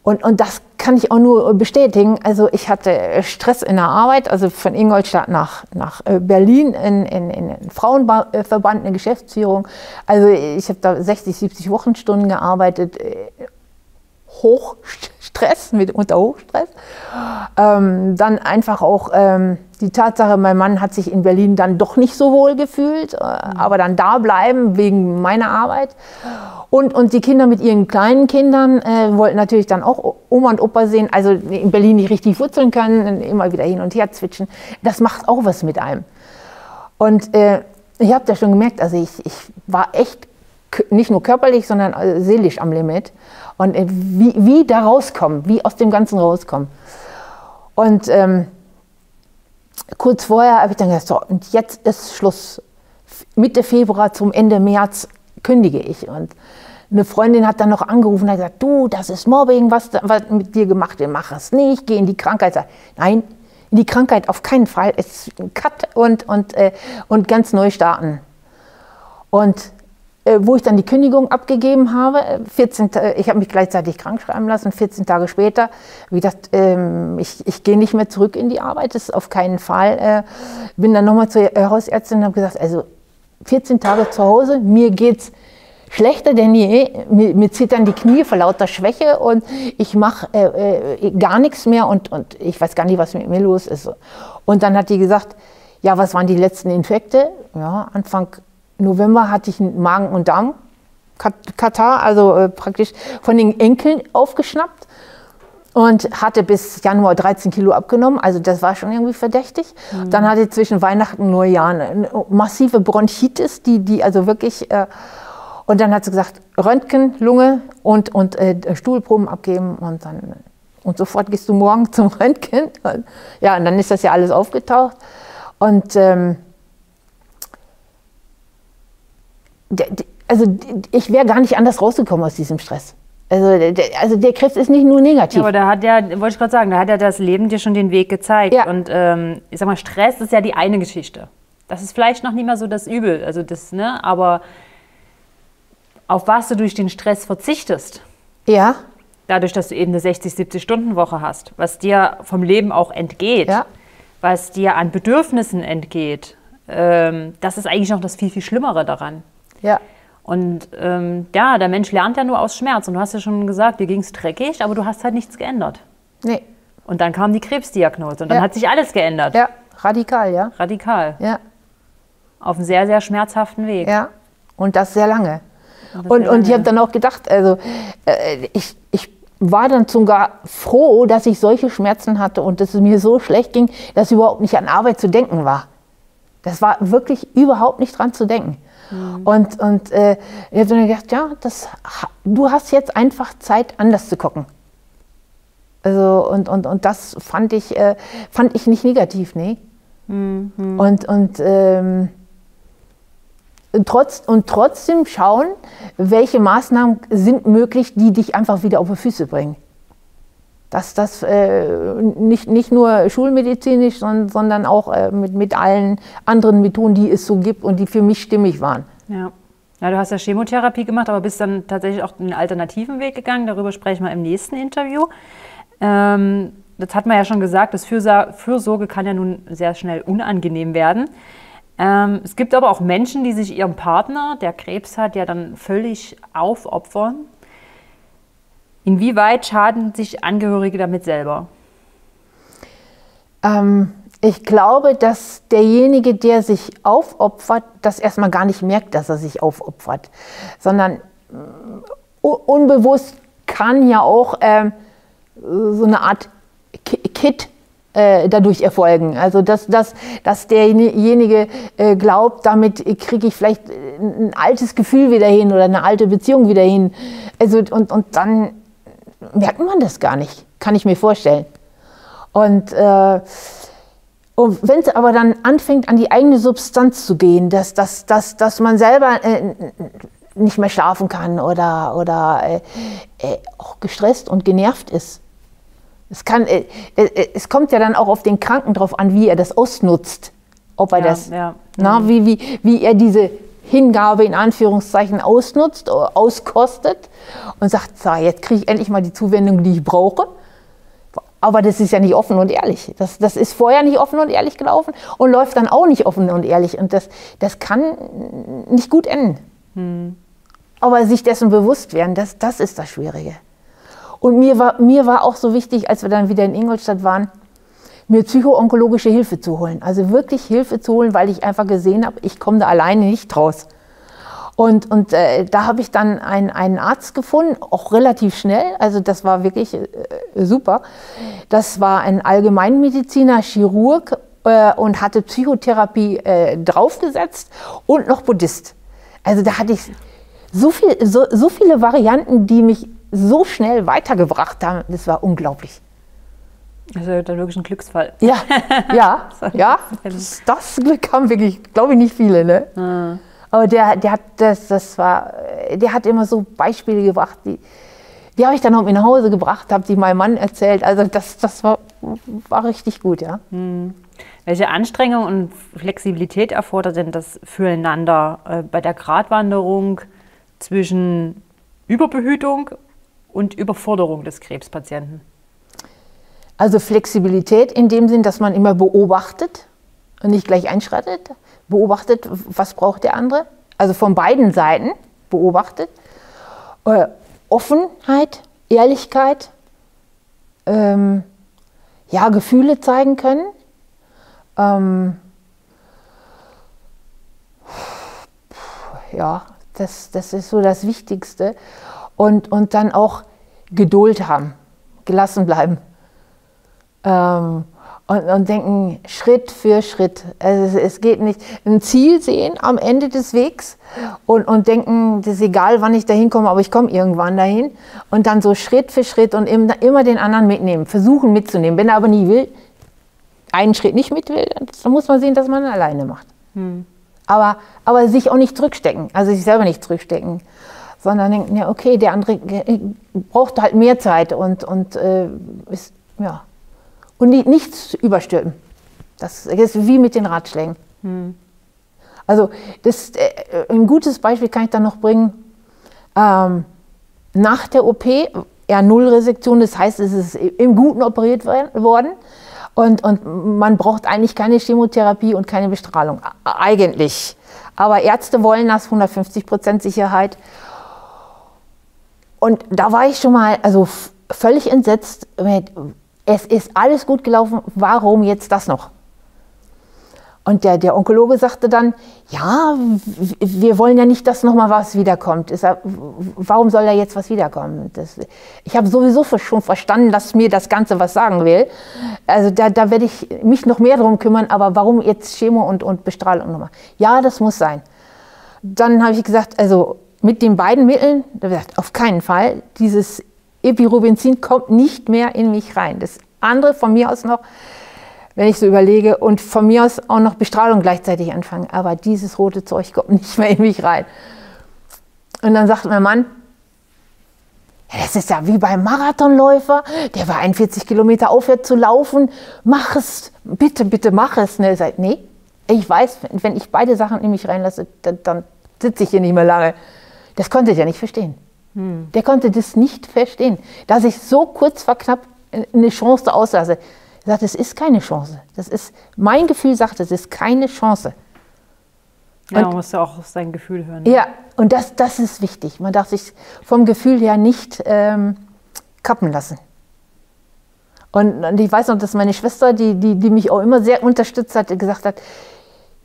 und, und das kann ich auch nur bestätigen. Also ich hatte Stress in der Arbeit, also von Ingolstadt nach, nach äh, Berlin in, in, in den Frauenverband, eine Geschäftsführung. Also ich habe da 60, 70 Wochenstunden gearbeitet. Äh, Hochstress, mit unter Hochstress. Ähm, dann einfach auch ähm, die Tatsache, mein Mann hat sich in Berlin dann doch nicht so wohl gefühlt, äh, mhm. aber dann da bleiben wegen meiner Arbeit. Und, und die Kinder mit ihren kleinen Kindern äh, wollten natürlich dann auch Oma und Opa sehen, also in Berlin nicht richtig wurzeln können, immer wieder hin und her zwitschen. Das macht auch was mit einem. Und äh, ich habe das schon gemerkt, also ich, ich war echt nicht nur körperlich, sondern äh, seelisch am Limit. Und äh, wie, wie da rauskommen, wie aus dem Ganzen rauskommen. Und ähm, kurz vorher habe ich dann gesagt, so, und jetzt ist Schluss. Mitte Februar zum Ende März kündige ich. Und eine Freundin hat dann noch angerufen und hat gesagt, du, das ist Mobbing, was, was mit dir gemacht wird, mach es nicht, geh in die Krankheit. Nein, in die Krankheit auf keinen Fall. Es ist ein Cut und, und, äh, und ganz neu starten. Und wo ich dann die Kündigung abgegeben habe, 14, äh, ich habe mich gleichzeitig krank schreiben lassen, 14 Tage später, wie gesagt, ähm, ich, ich gehe nicht mehr zurück in die Arbeit, das ist auf keinen Fall. Äh, bin dann nochmal zur Hausärztin und habe gesagt, also 14 Tage zu Hause, mir geht's schlechter denn je, mir, mir zittern die Knie vor lauter Schwäche und ich mache äh, äh, gar nichts mehr und, und ich weiß gar nicht, was mit mir los ist. Und dann hat die gesagt, ja, was waren die letzten Infekte? Ja, Anfang November hatte ich einen Magen- und Darm-Katar, also äh, praktisch von den Enkeln aufgeschnappt und hatte bis Januar 13 Kilo abgenommen. Also das war schon irgendwie verdächtig. Mhm. Dann hatte ich zwischen Weihnachten und Neujahr eine massive Bronchitis, die, die also wirklich... Äh, und dann hat sie gesagt, Röntgen, Lunge und, und äh, Stuhlproben abgeben und dann... Und sofort gehst du morgen [laughs] zum Röntgen. Ja, und dann ist das ja alles aufgetaucht. Und ähm, also ich wäre gar nicht anders rausgekommen aus diesem Stress. Also der, also der Krebs ist nicht nur negativ. Ja, aber da hat ja, wollte ich gerade sagen, da hat ja das Leben dir schon den Weg gezeigt. Ja. Und ähm, ich sag mal, Stress ist ja die eine Geschichte. Das ist vielleicht noch nicht mal so das Übel, also das, ne, aber auf was du durch den Stress verzichtest. Ja. Dadurch, dass du eben eine 60, 70 Stunden Woche hast, was dir vom Leben auch entgeht. Ja was dir an Bedürfnissen entgeht, ähm, das ist eigentlich noch das viel, viel Schlimmere daran. Ja. Und ähm, ja, der Mensch lernt ja nur aus Schmerz. Und du hast ja schon gesagt, dir ging es dreckig, aber du hast halt nichts geändert. Nee. Und dann kam die Krebsdiagnose und dann Ja. hat sich alles geändert. Ja, radikal, ja. Radikal. Ja, Auf einem sehr, sehr schmerzhaften Weg. ja. Und das sehr lange. das Und, sehr und ich habe dann auch gedacht, also äh, ich, ich war dann sogar froh, dass ich solche Schmerzen hatte und dass es mir so schlecht ging, dass überhaupt nicht an Arbeit zu denken war. Das war wirklich überhaupt nicht dran zu denken. Und, und äh, ich habe dann gedacht, ja, das, du hast jetzt einfach Zeit, anders zu gucken. Also, und, und, und das fand ich, äh, fand ich nicht negativ, nee. Und, und, ähm, trotz, und trotzdem schauen, welche Maßnahmen sind möglich, die dich einfach wieder auf die Füße bringen. Dass das äh, nicht, nicht nur schulmedizinisch, sondern, sondern auch äh, mit, mit allen anderen Methoden, die es so gibt und die für mich stimmig waren. Ja. ja, du hast ja Chemotherapie gemacht, aber bist dann tatsächlich auch den alternativen Weg gegangen. Darüber sprechen wir im nächsten Interview. Ähm, das hat man ja schon gesagt, das Fürsorge kann ja nun sehr schnell unangenehm werden. Ähm, es gibt aber auch Menschen, die sich ihrem Partner, der Krebs hat, ja dann völlig aufopfern. Inwieweit schaden sich Angehörige damit selber? Ähm, ich glaube, dass derjenige, der sich aufopfert, das erstmal gar nicht merkt, dass er sich aufopfert, sondern u- unbewusst kann ja auch ähm, so eine Art Ki- Kit äh, dadurch erfolgen. Also dass, dass, dass derjenige äh, glaubt, damit kriege ich vielleicht äh, ein altes Gefühl wieder hin oder eine alte Beziehung wieder hin. Also, und, und dann merkt man das gar nicht, kann ich mir vorstellen. Und, äh, und wenn es aber dann anfängt, an die eigene Substanz zu gehen, dass, dass, dass, dass man selber äh, nicht mehr schlafen kann oder, oder äh, äh, auch gestresst und genervt ist. Es, kann, äh, äh, es kommt ja dann auch auf den Kranken drauf an, wie er das ausnutzt. Ob er Ja, das, ja. Na, wie, wie, wie er diese Hingabe in Anführungszeichen ausnutzt, oder auskostet und sagt, so, jetzt kriege ich endlich mal die Zuwendung, die ich brauche. Aber das ist ja nicht offen und ehrlich. Das, das ist vorher nicht offen und ehrlich gelaufen und läuft dann auch nicht offen und ehrlich. Und das, das kann nicht gut enden. Aber sich dessen bewusst werden, das, das ist das Schwierige. Und mir war, mir war auch so wichtig, als wir dann wieder in Ingolstadt waren, mir psychoonkologische Hilfe zu holen. Also wirklich Hilfe zu holen, weil ich einfach gesehen habe, ich komme da alleine nicht raus. Und, und äh, da habe ich dann einen, einen Arzt gefunden, auch relativ schnell. Also das war wirklich äh, super. Das war ein Allgemeinmediziner, Chirurg äh, und hatte Psychotherapie äh, draufgesetzt und noch Buddhist. Also da hatte ich so, viel, so, so viele Varianten, die mich so schnell weitergebracht haben. Das war unglaublich. Das ist ja dann wirklich ein Glücksfall. Ja, ja, [laughs] ja. Das, das Glück haben wirklich, glaube ich, nicht viele. Ne? Aber der, der hat das, das war, der hat immer so Beispiele gebracht, die, die habe ich dann auch mit nach Hause gebracht, habe die meinem Mann erzählt. Also das, das war, war richtig gut, ja. Welche Anstrengung und Flexibilität erfordert denn das füreinander äh, bei der Gratwanderung zwischen Überbehütung und Überforderung des Krebspatienten? Also Flexibilität in dem Sinn, dass man immer beobachtet und nicht gleich einschreitet. Beobachtet, was braucht der andere. Also von beiden Seiten beobachtet. Äh, Offenheit, Ehrlichkeit, ähm, ja, Gefühle zeigen können. Ähm, ja, das, das ist so das Wichtigste. Und, und dann auch Geduld haben, gelassen bleiben. Ähm, und, und denken Schritt für Schritt. Also es, es geht nicht ein Ziel sehen am Ende des Wegs und, und denken, das ist egal, wann ich da hinkomme, aber ich komme irgendwann dahin. Und dann so Schritt für Schritt und immer, immer den anderen mitnehmen, versuchen mitzunehmen. Wenn er aber nie will, einen Schritt nicht mit will, dann muss man sehen, dass man alleine macht. Aber, aber sich auch nicht zurückstecken, also sich selber nicht zurückstecken, sondern denken, ja, okay, der andere braucht halt mehr Zeit und, und äh, ist, ja. Und nichts überstülpen. Das ist wie mit den Ratschlägen. Also das, äh, ein gutes Beispiel kann ich dann noch bringen. Ähm, nach der OP, R0-Resektion, das heißt, es ist im Guten operiert worden. Und, und man braucht eigentlich keine Chemotherapie und keine Bestrahlung. Eigentlich. Aber Ärzte wollen das 150 Prozent Sicherheit. Und da war ich schon mal also völlig entsetzt. Es ist alles gut gelaufen. Warum jetzt das noch? Und der, der Onkologe sagte dann, ja, wir wollen ja nicht, dass nochmal was wiederkommt. Er, warum soll da jetzt was wiederkommen? Das, ich habe sowieso schon verstanden, dass mir das Ganze was sagen will. Also da, da werde ich mich noch mehr darum kümmern, aber warum jetzt Chemo und, und Bestrahlung nochmal? Ja, das muss sein. Dann habe ich gesagt, also mit den beiden Mitteln, da gesagt, auf keinen Fall, dieses Epirubenzin kommt nicht mehr in mich rein. Das andere von mir aus noch, wenn ich so überlege, und von mir aus auch noch Bestrahlung gleichzeitig anfangen. Aber dieses rote Zeug kommt [laughs] nicht mehr in mich rein. Und dann sagt mein Mann, das ist ja wie beim Marathonläufer, der bei 41 Kilometer aufhört zu laufen. Mach es, bitte, bitte mach es. Ne, sagt, nee, ich weiß, wenn ich beide Sachen in mich reinlasse, dann, dann sitze ich hier nicht mehr lange. Das konnte der nicht verstehen. Hm. Der konnte das nicht verstehen, dass ich so kurz vor knapp eine Chance auslasse. Er sagt, es ist keine Chance. Das ist, mein Gefühl sagt, es ist keine Chance. Ja, man muss ja auch auf sein Gefühl hören. Ja, und das, das ist wichtig. Man darf sich vom Gefühl her nicht ähm, kappen lassen. Und, und, ich weiß noch, dass meine Schwester, die, die, die mich auch immer sehr unterstützt hat, gesagt hat,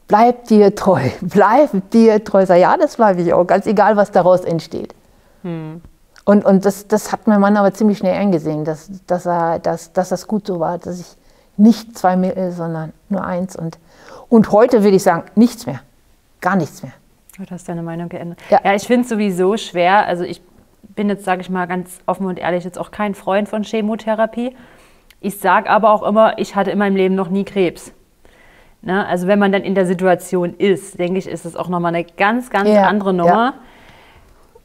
bleib dir treu, [laughs] bleib dir treu. Sag, ja, das bleibe ich auch, ganz egal, was daraus entsteht. Hm. Und, und das, das hat mein Mann aber ziemlich schnell eingesehen, dass, dass, er, dass, dass das gut so war, dass ich nicht zwei Mittel, sondern nur eins. Und, und heute würde ich sagen, nichts mehr. Gar nichts mehr. Du hast deine Meinung geändert. Ja, ja ich finde es sowieso schwer. Also ich bin jetzt, sage ich mal ganz offen und ehrlich, jetzt auch kein Freund von Chemotherapie. Ich sage aber auch immer, ich hatte in meinem Leben noch nie Krebs. Ne? Also wenn man dann in der Situation ist, denke ich, ist es auch nochmal eine ganz, ganz ja, andere Nummer. Ja.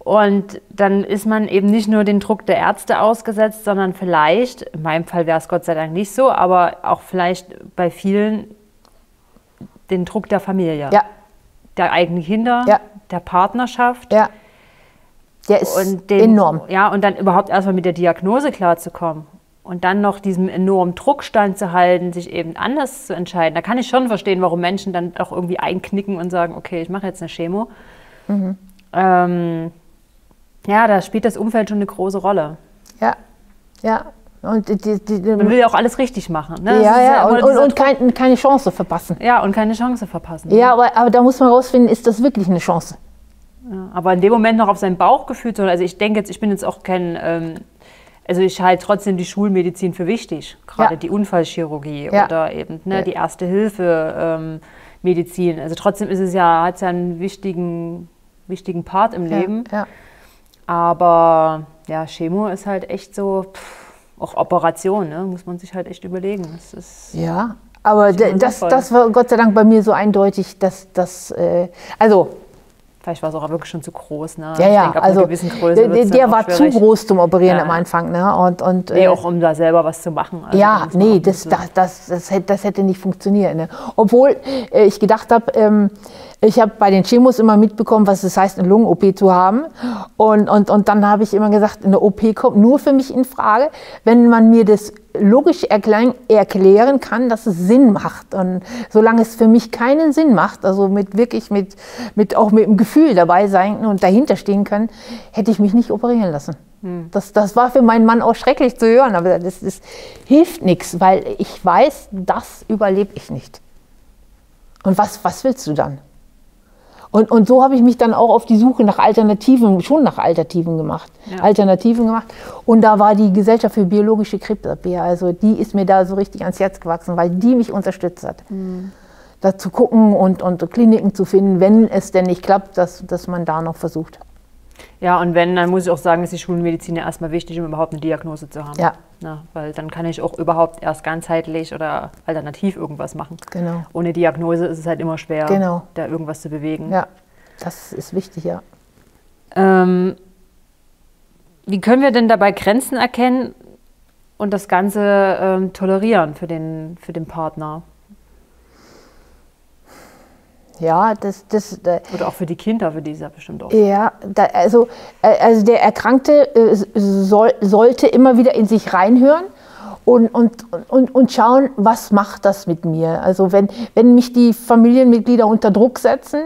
Und dann ist man eben nicht nur den Druck der Ärzte ausgesetzt, sondern vielleicht, in meinem Fall wäre es Gott sei Dank nicht so, aber auch vielleicht bei vielen den Druck der Familie. Ja. Der eigenen Kinder, ja. der Partnerschaft. Ja. Der ist und den, enorm. Ja, und dann überhaupt erstmal mit der Diagnose klarzukommen. Und dann noch diesem enormen Druck standzuhalten, sich eben anders zu entscheiden. Da kann ich schon verstehen, warum Menschen dann auch irgendwie einknicken und sagen, okay, ich mache jetzt eine Chemo. Mhm. Ähm, ja, da spielt das Umfeld schon eine große Rolle. Ja, ja. Und die, die, die, Man will ja auch alles richtig machen. Ne? Ja, ja, ja, und, und, und kein, keine Chance verpassen. Ja, und keine Chance verpassen. Ja, aber, aber da muss man rausfinden, ist das wirklich eine Chance? Ja, aber in dem Moment noch auf sein Bauchgefühl zu Also ich denke jetzt, ich bin jetzt auch kein, ähm, also ich halte trotzdem die Schulmedizin für wichtig, gerade ja. die Unfallchirurgie oder eben ne, die Erste Hilfe ähm, Medizin. Also trotzdem ist es ja, hat es ja einen wichtigen, wichtigen Part im Leben. Ja. Aber ja, Chemo ist halt echt so, pff, auch Operation, ne? muss man sich halt echt überlegen. Ja, aber das, das war Gott sei Dank bei mir so eindeutig, dass das, äh, also Vielleicht war es auch wirklich schon zu groß. Ne? Ja, ja, denke, also der, der war schwierig. zu groß zum Operieren ja. am Anfang. Ne? Und, und, nee, äh, auch um da selber was zu machen. Also ja, nee, das, das, das, das, hätte, das hätte nicht funktioniert. Ne? Obwohl äh, ich gedacht habe, ähm, ich habe bei den Chemos immer mitbekommen, was es heißt, eine Lungen-OP zu haben. Und, und, und dann habe ich immer gesagt, eine OP kommt nur für mich in Frage, wenn man mir das logisch erklären kann, dass es Sinn macht. Und solange es für mich keinen Sinn macht, also mit wirklich mit, mit auch mit dem Gefühl dabei sein und dahinter stehen können, hätte ich mich nicht operieren lassen. Hm. Das, das war für meinen Mann auch schrecklich zu hören, aber das, das hilft nichts, weil ich weiß, das überlebe ich nicht. Und was, was willst du dann? Und, und so habe ich mich dann auch auf die Suche nach Alternativen, schon nach Alternativen gemacht. Ja. Alternativen gemacht. Und da war die Gesellschaft für biologische Krebsabwehr, also die ist mir da so richtig ans Herz gewachsen, weil die mich unterstützt hat. Mhm. Da zu gucken und, und Kliniken zu finden, wenn es denn nicht klappt, dass, dass man da noch versucht. Ja, und wenn, dann muss ich auch sagen, ist die Schulmedizin ja erstmal wichtig, um überhaupt eine Diagnose zu haben. Ja. Na, weil dann kann ich auch überhaupt erst ganzheitlich oder alternativ irgendwas machen. Genau. Ohne Diagnose ist es halt immer schwer, genau. da irgendwas zu bewegen. Ja, das ist wichtig, ja. Ähm, wie können wir denn dabei Grenzen erkennen und das Ganze ähm, tolerieren für den, für den Partner? Ja, das, das, Oder auch für die Kinder, für die ist ja bestimmt auch. Ja, da, also, äh, also der Erkrankte äh, soll, sollte immer wieder in sich reinhören und, und, und, und schauen, was macht das mit mir. Also wenn, wenn mich die Familienmitglieder unter Druck setzen,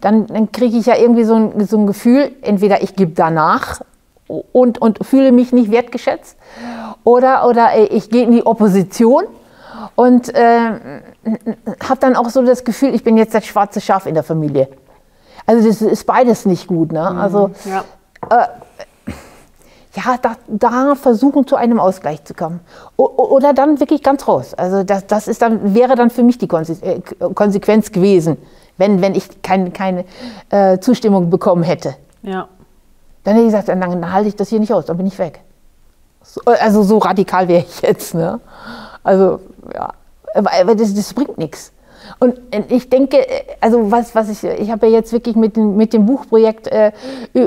dann, dann kriege ich ja irgendwie so ein, so ein Gefühl, entweder ich gebe danach und, und fühle mich nicht wertgeschätzt oder, oder ich gehe in die Opposition und äh, habe dann auch so das Gefühl, ich bin jetzt das schwarze Schaf in der Familie. Also das ist beides nicht gut. Ne? Mhm. Also ja. Äh, ja, da, da, versuchen zu einem Ausgleich zu kommen. O, oder dann wirklich ganz raus. Also das, das ist dann, wäre dann für mich die äh, Konsequenz gewesen, wenn, wenn ich kein, keine äh, Zustimmung bekommen hätte. Ja. Dann hätte ich gesagt, dann, dann, halte ich das hier nicht aus, dann bin ich weg. So, also so radikal wäre ich jetzt. Ne? Also ja, aber das, das bringt nichts. Und ich denke, also was, was ich, ich habe ja jetzt wirklich mit, dem, mit dem Buchprojekt äh,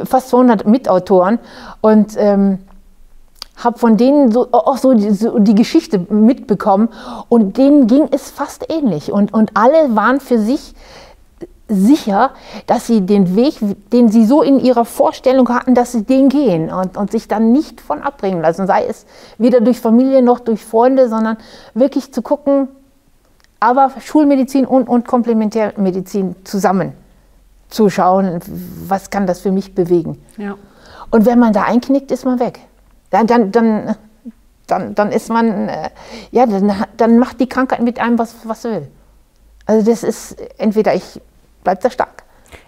fast 200 Mitautoren und ähm, habe von denen so, auch so die, so die, Geschichte mitbekommen und denen ging es fast ähnlich. Und, und alle waren für sich sicher, dass sie den Weg, den sie so in ihrer Vorstellung hatten, dass sie den gehen und, und sich dann nicht von abbringen lassen, sei es weder durch Familie noch durch Freunde, sondern wirklich zu gucken, aber Schulmedizin und, und Komplementärmedizin zusammen zu schauen, was kann das für mich bewegen. Ja. Und wenn man da einknickt, ist man weg. Dann, dann, dann, dann, dann ist man, äh, ja, dann, dann macht die Krankheit mit einem, was, was sie will. Also das ist entweder ich bleibe da stark.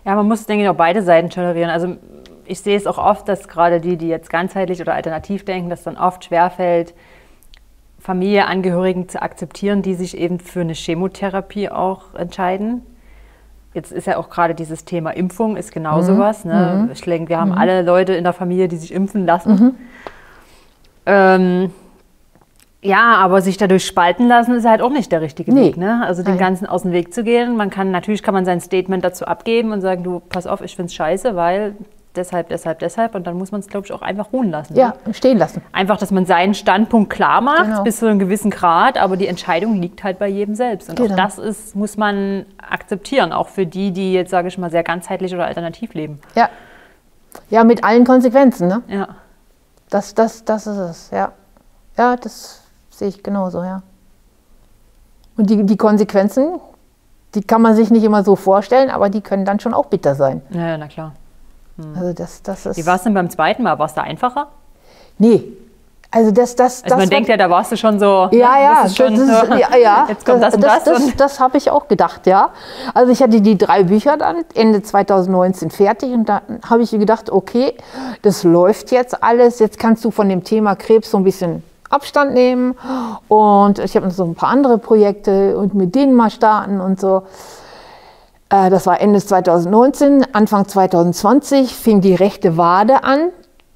Ja, man muss, denke ich, auch beide Seiten tolerieren. Also ich sehe es auch oft, dass gerade die, die jetzt ganzheitlich oder alternativ denken, dass dann oft schwerfällt, Familieangehörigen zu akzeptieren, die sich eben für eine Chemotherapie auch entscheiden. Jetzt ist ja auch gerade dieses Thema Impfung, ist genau mhm. sowas. Ne? Mhm. Wir haben mhm. alle Leute in der Familie, die sich impfen lassen. Mhm. Ähm, ja, aber sich dadurch spalten lassen ist halt auch nicht der richtige nee. Weg. Ne? Also den Ganzen aus dem Weg zu gehen. Man kann, natürlich kann man sein Statement dazu abgeben und sagen, du, pass auf, ich finde es scheiße, weil deshalb, deshalb, deshalb. Und dann muss man es, glaube ich, auch einfach ruhen lassen. Ja, ne? stehen lassen. Einfach, dass man seinen Standpunkt klar macht, genau. bis zu einem gewissen Grad, aber die Entscheidung liegt halt bei jedem selbst. Und genau. auch das ist, muss man akzeptieren, auch für die, die jetzt, sage ich mal, sehr ganzheitlich oder alternativ leben. Ja. Ja, mit allen Konsequenzen, ne? Ja. Das, das, das ist es, ja. Ja, das sehe ich genauso, ja. Und die, die Konsequenzen, die kann man sich nicht immer so vorstellen, aber die können dann schon auch bitter sein. Ja, na klar. Hm. Also das, das ist Wie war es denn beim zweiten Mal? War es da einfacher? Nee. Also das, das, also man das denkt ja, da warst du schon so. Ja, ne, ja, schon, ist, ja, ja, [laughs] Jetzt kommt das, das und das. Das, das habe ich auch gedacht, ja. Also ich hatte die drei Bücher dann Ende 2019 fertig und dann habe ich gedacht, okay, das läuft jetzt alles. Jetzt kannst du von dem Thema Krebs so ein bisschen Abstand nehmen und ich habe noch so ein paar andere Projekte und mit denen mal starten und so. Äh, das war Ende 2019. Anfang 2020 fing die rechte Wade an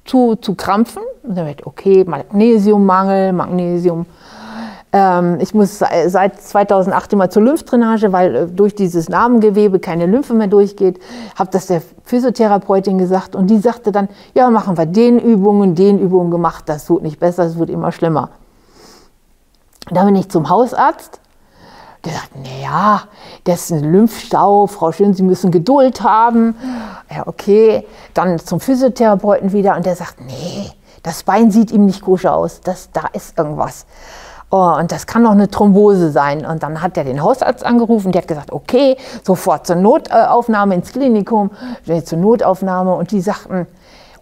zu, zu krampfen. Und dann wird okay, Magnesiummangel, Magnesium. Ähm, ich muss seit 2008 immer zur Lymphdrainage, weil äh, durch dieses Narbengewebe keine Lymphe mehr durchgeht. Habe das der Physiotherapeutin gesagt und die sagte dann, ja, machen wir den Übungen, den Übungen gemacht. Das wird nicht besser, es wird immer schlimmer. Da bin ich zum Hausarzt der sagt, naja, das ist ein Lymphstau, Frau Schön, Sie müssen Geduld haben. Ja, okay. Dann zum Physiotherapeuten wieder und der sagt, nee, das Bein sieht ihm nicht koscher aus, das, da ist irgendwas. Oh, und das kann doch eine Thrombose sein. Und dann hat er den Hausarzt angerufen, der hat gesagt, okay, sofort zur Notaufnahme ins Klinikum, zur Notaufnahme. Und die sagten,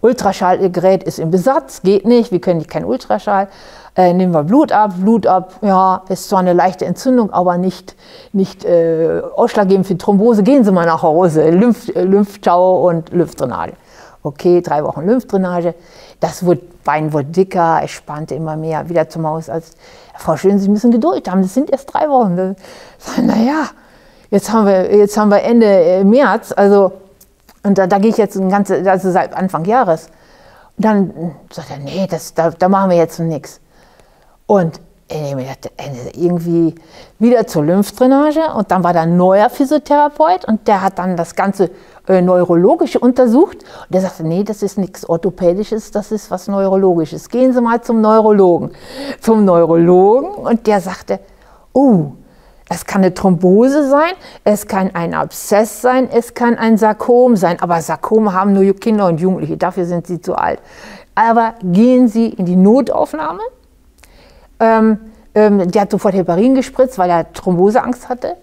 Ultraschallgerät ist im Besatz, geht nicht, wir können kein Ultraschall äh, nehmen wir Blut ab, Blut ab, ja, ist zwar eine leichte Entzündung, aber nicht, nicht äh, ausschlaggebend für Thrombose, gehen Sie mal nach Hause, Lymph, äh, Lymphschau und Lymphdrainage. Okay, drei Wochen Lymphdrainage, das wird, Bein wird dicker, es spannte immer mehr, wieder zum Hausarzt. Frau Schön, Sie müssen Geduld haben, das sind erst drei Wochen. Naja, jetzt haben wir, jetzt haben wir Ende äh, März, also, und da, da gehe ich jetzt ein ganze, also seit Anfang Jahres. Und dann sagt er, nee, das, da, da machen wir jetzt nichts. Und irgendwie wieder zur Lymphdrainage und dann war da ein neuer Physiotherapeut und der hat dann das ganze äh, Neurologische untersucht und der sagte, nee, das ist nichts Orthopädisches, das ist was Neurologisches. Gehen Sie mal zum Neurologen. Zum Neurologen und der sagte, oh, es kann eine Thrombose sein, es kann ein Abszess sein, es kann ein Sarkom sein, aber Sarkome haben nur Kinder und Jugendliche, dafür sind sie zu alt. Aber gehen Sie in die Notaufnahme Ähm, ähm, der hat sofort Heparin gespritzt, weil er Thromboseangst hatte.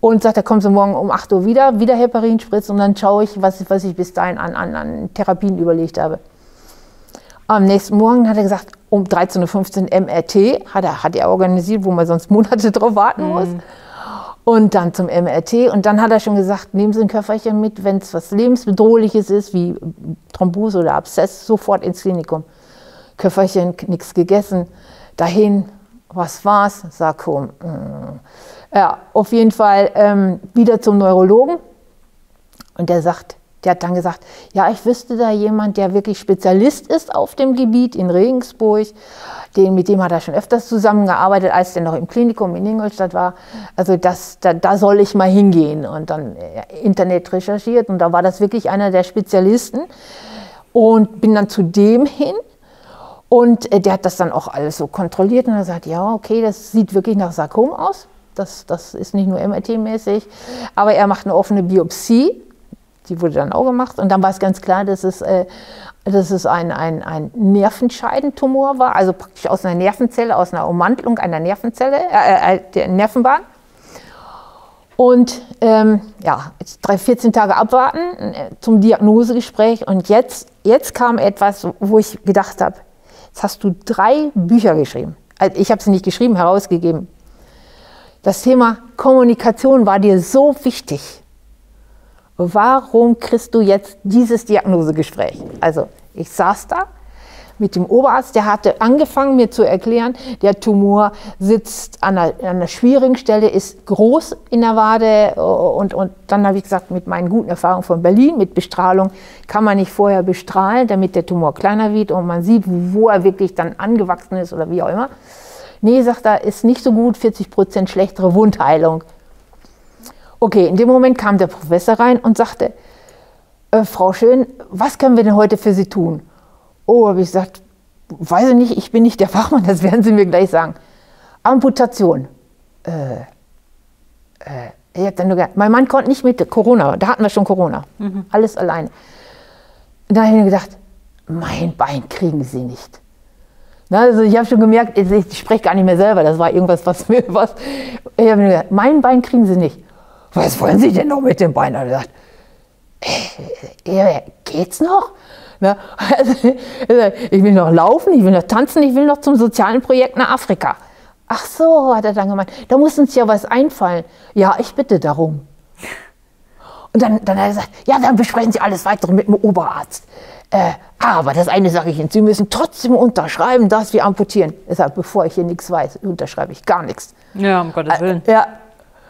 Und sagt, er kommt so morgen um 8 Uhr wieder, wieder Heparin spritzt und dann schaue ich, was, was ich bis dahin an, an, an Therapien überlegt habe. Am nächsten Morgen hat er gesagt, um 13.15 Uhr MRT, hat er, hat er organisiert, wo man sonst Monate [laughs] drauf warten mhm. muss. Und dann zum MRT. Und dann hat er schon gesagt, nehmen Sie ein Köfferchen mit, wenn es was Lebensbedrohliches ist, wie Thrombose oder Abszess, sofort ins Klinikum. Köfferchen, nichts gegessen. Dahin, was war's? Sarkom. Ja, auf jeden Fall ähm, wieder zum Neurologen. Und der sagt, der hat dann gesagt, ja, ich wüsste da jemand, der wirklich Spezialist ist auf dem Gebiet in Regensburg. Den, mit dem hat er schon öfters zusammengearbeitet, als er noch im Klinikum in Ingolstadt war. Also das, da, da soll ich mal hingehen. Und dann äh, Internet recherchiert und da war das wirklich einer der Spezialisten. Und bin dann zu dem hin. Und äh, der hat das dann auch alles so kontrolliert und er sagt, ja, okay, das sieht wirklich nach Sarkom aus. Das, das ist nicht nur MRT-mäßig. Aber er macht eine offene Biopsie. Die wurde dann auch gemacht. Und dann war es ganz klar, dass es, äh, dass es ein, ein, ein Nervenscheidentumor war. Also praktisch aus einer Nervenzelle, aus einer Ummantelung einer Nervenzelle, äh, äh, der Nervenbahn. Und ähm, ja, drei, 14 Tage abwarten äh, zum Diagnosegespräch. Und jetzt, jetzt kam etwas, wo ich gedacht habe, jetzt hast du drei Bücher geschrieben. Also ich habe sie nicht geschrieben, herausgegeben. Das Thema Kommunikation war dir so wichtig. Warum kriegst du jetzt dieses Diagnosegespräch? Also ich saß da mit dem Oberarzt, der hatte angefangen mir zu erklären, der Tumor sitzt an einer, an einer schwierigen Stelle, ist groß in der Wade und, und dann habe ich gesagt, mit meinen guten Erfahrungen von Berlin, mit Bestrahlung kann man nicht vorher bestrahlen, damit der Tumor kleiner wird und man sieht, wo er wirklich dann angewachsen ist oder wie auch immer. Nee, sagt er, ist nicht so gut, 40 Prozent schlechtere Wundheilung. Okay, in dem Moment kam der Professor rein und sagte, äh, Frau Schön, was können wir denn heute für Sie tun? Oh, habe ich gesagt, weiß ich nicht, ich bin nicht der Fachmann, das werden Sie mir gleich sagen. Amputation. Äh, äh, ich dann nur gedacht, mein Mann konnte nicht mit Corona, da hatten wir schon Corona, mhm. alles alleine. Da habe ich mir gedacht, mein Bein kriegen Sie nicht. Na, also ich habe schon gemerkt, ich, ich spreche gar nicht mehr selber. Das war irgendwas, was mir [laughs] was. Ich habe mir gedacht, mein Bein kriegen Sie nicht. Was wollen Sie denn noch mit dem Bein? Und er gesagt, äh, geht's noch? Na, [laughs] also, ich will noch laufen, ich will noch tanzen, ich will noch zum sozialen Projekt nach Afrika. Ach so, hat er dann gemeint, da muss uns ja was einfallen. Ja, ich bitte darum. Und dann, dann hat er gesagt, ja, dann besprechen Sie alles weitere mit dem Oberarzt. Äh, aber das eine sage ich Ihnen, Sie müssen trotzdem unterschreiben, dass wir amputieren. Deshalb, bevor ich hier nichts weiß, unterschreibe ich gar nichts. Ja, um Gottes Willen. Äh, ja.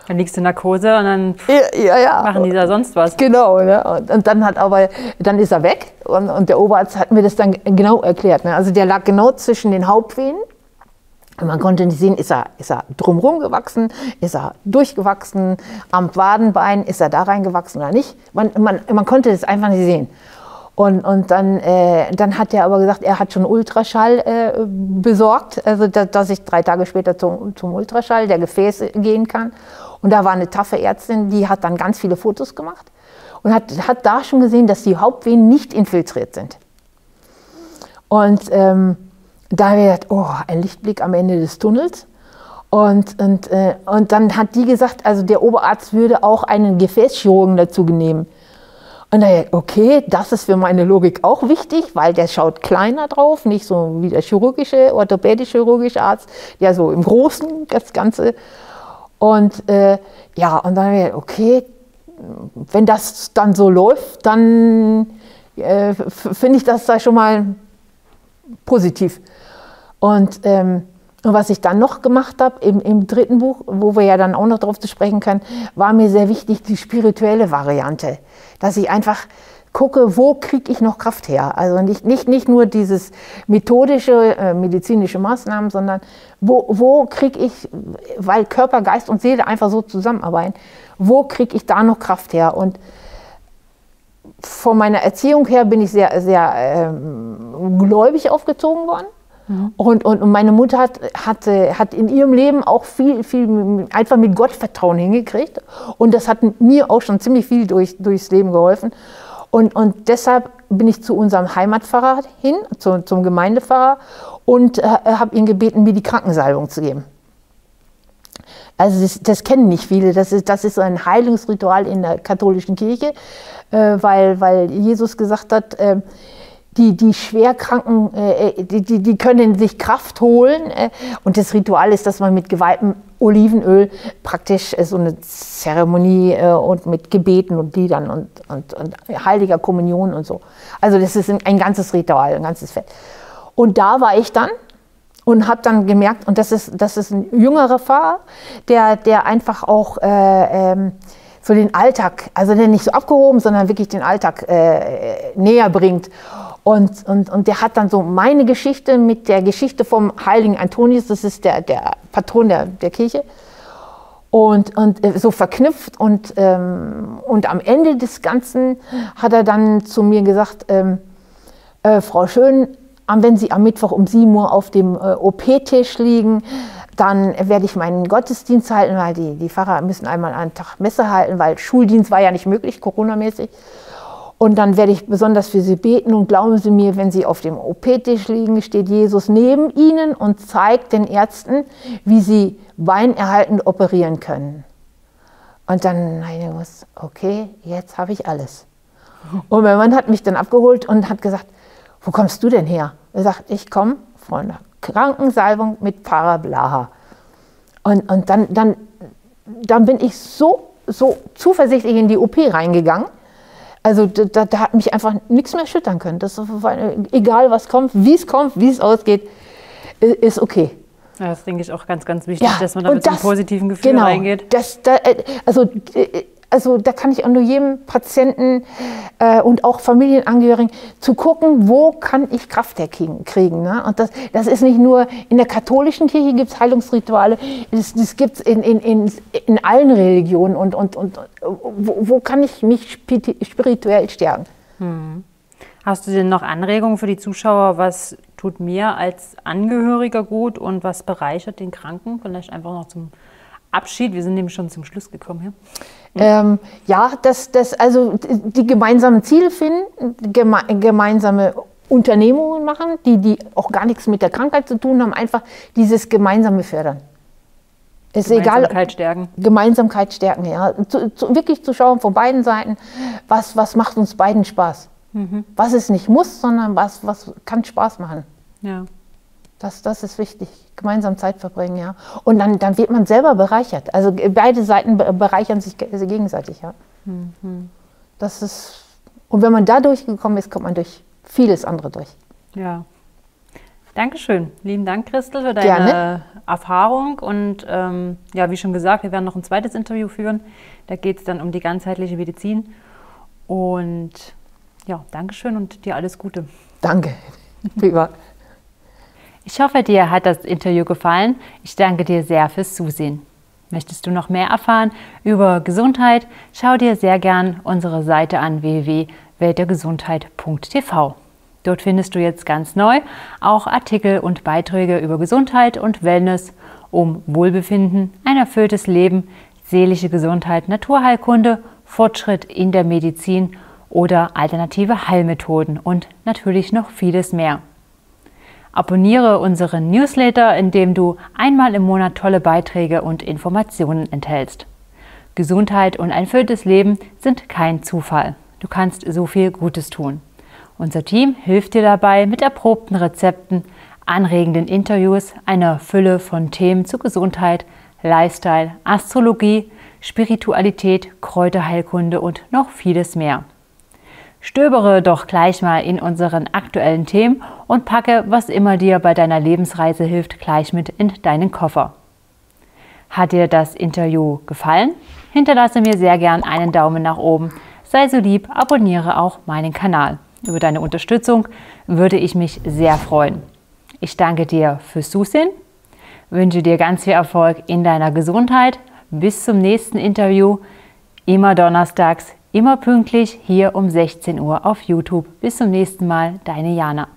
Dann liegst du in Narkose und dann ja, ja, ja. machen die da sonst was. Genau, ne? und, und, dann hat aber, dann ist er weg und, und, der Oberarzt hat mir das dann genau erklärt. Ne? Also der lag genau zwischen den Hauptvenen. Und man konnte nicht sehen, ist er, ist er drumherum gewachsen, ist er durchgewachsen, am Wadenbein, ist er da reingewachsen oder nicht. Man, man, man konnte das einfach nicht sehen. Und, und dann, äh, dann hat er aber gesagt, er hat schon Ultraschall äh, besorgt, also da, dass ich drei Tage später zum, zum Ultraschall der Gefäße gehen kann. Und da war eine taffe Ärztin, die hat dann ganz viele Fotos gemacht und hat, hat da schon gesehen, dass die Hauptvenen nicht infiltriert sind. Und ähm, da habe ich gedacht, oh, ein Lichtblick am Ende des Tunnels. Und, und, äh, und dann hat die gesagt, also der Oberarzt würde auch einen Gefäßchirurgen dazu nehmen. Und da, okay, das ist für meine Logik auch wichtig, weil der schaut kleiner drauf, nicht so wie der chirurgische, orthopädisch-chirurgische Arzt, der so im Großen das Ganze. Und äh, ja, und dann, okay, wenn das dann so läuft, dann äh, finde ich das da schon mal positiv. Und ähm, und was ich dann noch gemacht habe im, im, dritten Buch, wo wir ja dann auch noch darauf zu sprechen können, war mir sehr wichtig die spirituelle Variante. Dass ich einfach gucke, wo kriege ich noch Kraft her? Also nicht, nicht, nicht nur dieses methodische, äh, medizinische Maßnahmen, sondern wo, wo kriege ich, weil Körper, Geist und Seele einfach so zusammenarbeiten, wo kriege ich da noch Kraft her? Und von meiner Erziehung her bin ich sehr, sehr ähm, gläubig aufgezogen worden. Und, und, und, meine Mutter hat, hat, hat in ihrem Leben auch viel, viel einfach mit Gottvertrauen hingekriegt. Und das hat mir auch schon ziemlich viel durch, durchs Leben geholfen. Und, und deshalb bin ich zu unserem Heimatpfarrer hin, zu, zum Gemeindepfarrer. und äh, habe ihn gebeten, mir die Krankensalbung zu geben. Also das, das, kennen nicht viele. Das ist, das ist so ein Heilungsritual in der katholischen Kirche, äh, weil, weil Jesus gesagt hat, äh, die, die Schwerkranken, äh, die, die, die, können sich Kraft holen. Äh, und das Ritual ist, dass man mit geweihtem Olivenöl praktisch äh, so eine Zeremonie äh, und mit Gebeten und Liedern und, und, und, heiliger Kommunion und so. Also das ist ein, ein ganzes Ritual, ein ganzes Fest. Und da war ich dann und habe dann gemerkt, und das ist, das ist ein jüngerer Pfarrer, der, der einfach auch äh, ähm, so den Alltag, also nicht so abgehoben, sondern wirklich den Alltag äh, näher bringt. Und, und, und der hat dann so meine Geschichte mit der Geschichte vom heiligen Antonius, das ist der, der Patron der, der Kirche, und, und äh, so verknüpft. Und, ähm, und am Ende des Ganzen hat er dann zu mir gesagt, ähm, äh, Frau Schön, wenn Sie am Mittwoch um 7 Uhr auf dem äh, OP-Tisch liegen, dann werde ich meinen Gottesdienst halten, weil die, die Pfarrer müssen einmal einen Tag Messe halten, weil Schuldienst war ja nicht möglich, Corona-mäßig. Und dann werde ich besonders für Sie beten und glauben Sie mir, wenn Sie auf dem OP-Tisch liegen, steht Jesus neben Ihnen und zeigt den Ärzten, wie sie weinerhaltend operieren können. Und dann gewusst, okay, jetzt habe ich alles. Und mein Mann hat mich dann abgeholt und hat gesagt, wo kommst du denn her? Er sagt, ich komme von der Krankensalbung mit Pfarrer Blaha. Und, und dann, dann, dann bin ich so, so zuversichtlich in die OP reingegangen. Also da, da hat mich einfach nichts mehr schüttern können. Das war, egal was kommt, wie es kommt, wie es ausgeht, ist okay. Ja, das denke ich auch ganz, ganz wichtig, ja, dass man da mit das, einem positiven Gefühl genau, reingeht. Das, da, äh, also äh, also da kann ich auch nur jedem Patienten äh, und auch Familienangehörigen zu gucken, wo kann ich Kraft herkriegen. Ne? Und das, das ist nicht nur in der katholischen Kirche gibt es Heilungsrituale, das, das gibt es in, in, in, in allen Religionen und, und, und wo, wo kann ich mich spirituell stärken. Hm. Hast du denn noch Anregungen für die Zuschauer, was tut mir als Angehöriger gut und was bereichert den Kranken? Vielleicht einfach noch zum Abschied. Wir sind nämlich schon zum Schluss gekommen hier. Ähm, ja, das, das, also die gemeinsamen Ziele finden, geme gemeinsame Unternehmungen machen, die, die auch gar nichts mit der Krankheit zu tun haben, einfach dieses gemeinsame Fördern. Ist Gemeinsamkeit egal, stärken. Gemeinsamkeit stärken, ja. Zu, zu, wirklich zu schauen von beiden Seiten, was, was macht uns beiden Spaß. Mhm. Was es nicht muss, sondern was, was kann Spaß machen. Ja. Das, das ist wichtig. Gemeinsam Zeit verbringen, ja. Und dann, dann wird man selber bereichert. Also beide Seiten bereichern sich gegenseitig, ja. Mhm. Das ist, und wenn man da durchgekommen ist, kommt man durch vieles andere durch. Ja. Dankeschön. Lieben Dank, Christel, für deine Gerne. Erfahrung. Und ähm, ja, wie schon gesagt, wir werden noch ein zweites Interview führen. Da geht es dann um die ganzheitliche Medizin. Und ja, Dankeschön und dir alles Gute. Danke. Prima. Ich hoffe, dir hat das Interview gefallen. Ich danke dir sehr fürs Zusehen. Möchtest du noch mehr erfahren über Gesundheit? Schau dir sehr gern unsere Seite an www.weltdergesundheit.tv. Dort findest du jetzt ganz neu auch Artikel und Beiträge über Gesundheit und Wellness, um Wohlbefinden, ein erfülltes Leben, seelische Gesundheit, Naturheilkunde, Fortschritt in der Medizin oder alternative Heilmethoden und natürlich noch vieles mehr. Abonniere unseren Newsletter, in dem du einmal im Monat tolle Beiträge und Informationen enthältst. Gesundheit und ein erfülltes Leben sind kein Zufall. Du kannst so viel Gutes tun. Unser Team hilft dir dabei mit erprobten Rezepten, anregenden Interviews, einer Fülle von Themen zu Gesundheit, Lifestyle, Astrologie, Spiritualität, Kräuterheilkunde und noch vieles mehr. Stöbere doch gleich mal in unseren aktuellen Themen und packe, was immer dir bei deiner Lebensreise hilft, gleich mit in deinen Koffer. Hat dir das Interview gefallen? Hinterlasse mir sehr gern einen Daumen nach oben. Sei so lieb, abonniere auch meinen Kanal. Über deine Unterstützung würde ich mich sehr freuen. Ich danke dir fürs Zusehen, wünsche dir ganz viel Erfolg in deiner Gesundheit. Bis zum nächsten Interview, immer donnerstags Immer pünktlich hier um 16 Uhr auf YouTube. Bis zum nächsten Mal, deine Jana.